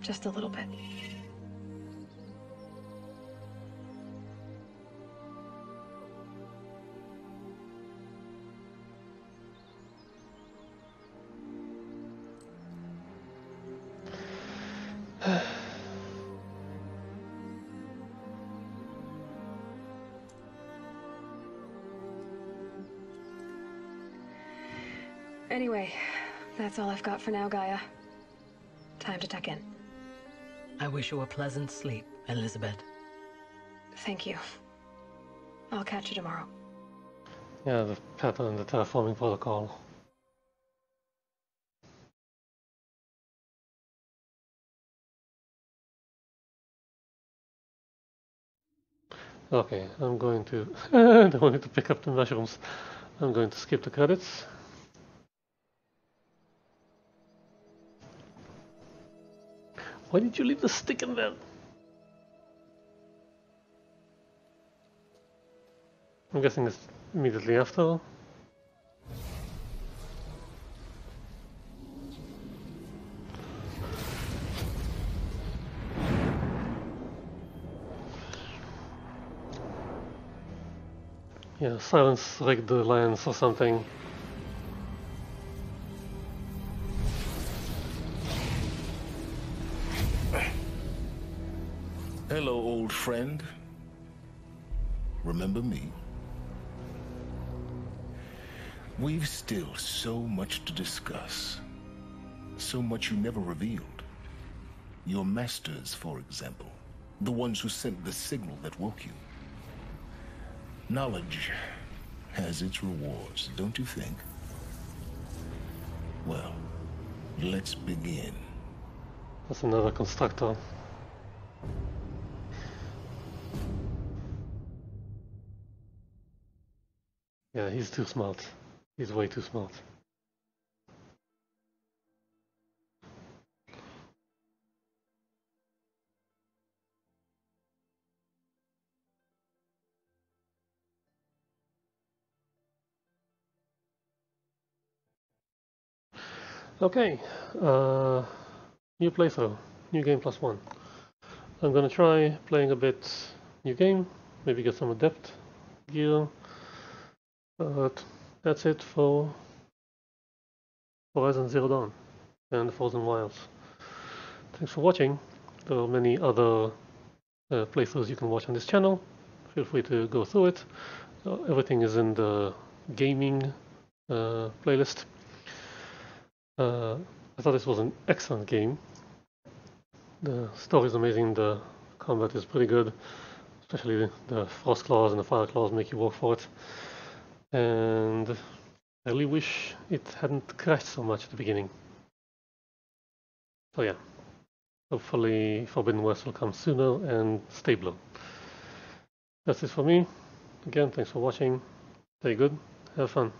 Just a little bit. [sighs] Anyway, that's all I've got for now, Gaia. Time to tuck in. I wish you a pleasant sleep, Elizabeth. Thank you. I'll catch you tomorrow. Yeah, the pattern, and the terraforming protocol. Okay, I'm going to. [laughs] I don't want to pick up the mushrooms. I'm going to skip the credits. Why did you leave the stick in there? I'm guessing it's immediately after. Yeah, Sylens rigged the lens or something. Friend. Remember me? We've still so much to discuss. So much you never revealed. Your masters, for example. The ones who sent the signal that woke you. Knowledge has its rewards, don't you think? Well, let's begin. That's another constructor. Yeah, he's too smart. He's way too smart. Okay, uh, new playthrough, new game plus one. I'm gonna try playing a bit new game, maybe get some adept gear, but that's it for Horizon Zero Dawn and Frozen Wilds. Thanks for watching. There are many other uh, playthroughs you can watch on this channel. Feel free to go through it. Uh, everything is in the gaming uh, playlist. Uh, I thought this was an excellent game. The story is amazing, the combat is pretty good, especially the, the Frostclaws and the Fireclaws make you work for it. And I really wish it hadn't crashed so much at the beginning. So yeah, hopefully Forbidden West will come sooner and stabler. That's it for me. Again, thanks for watching. Stay good, have fun.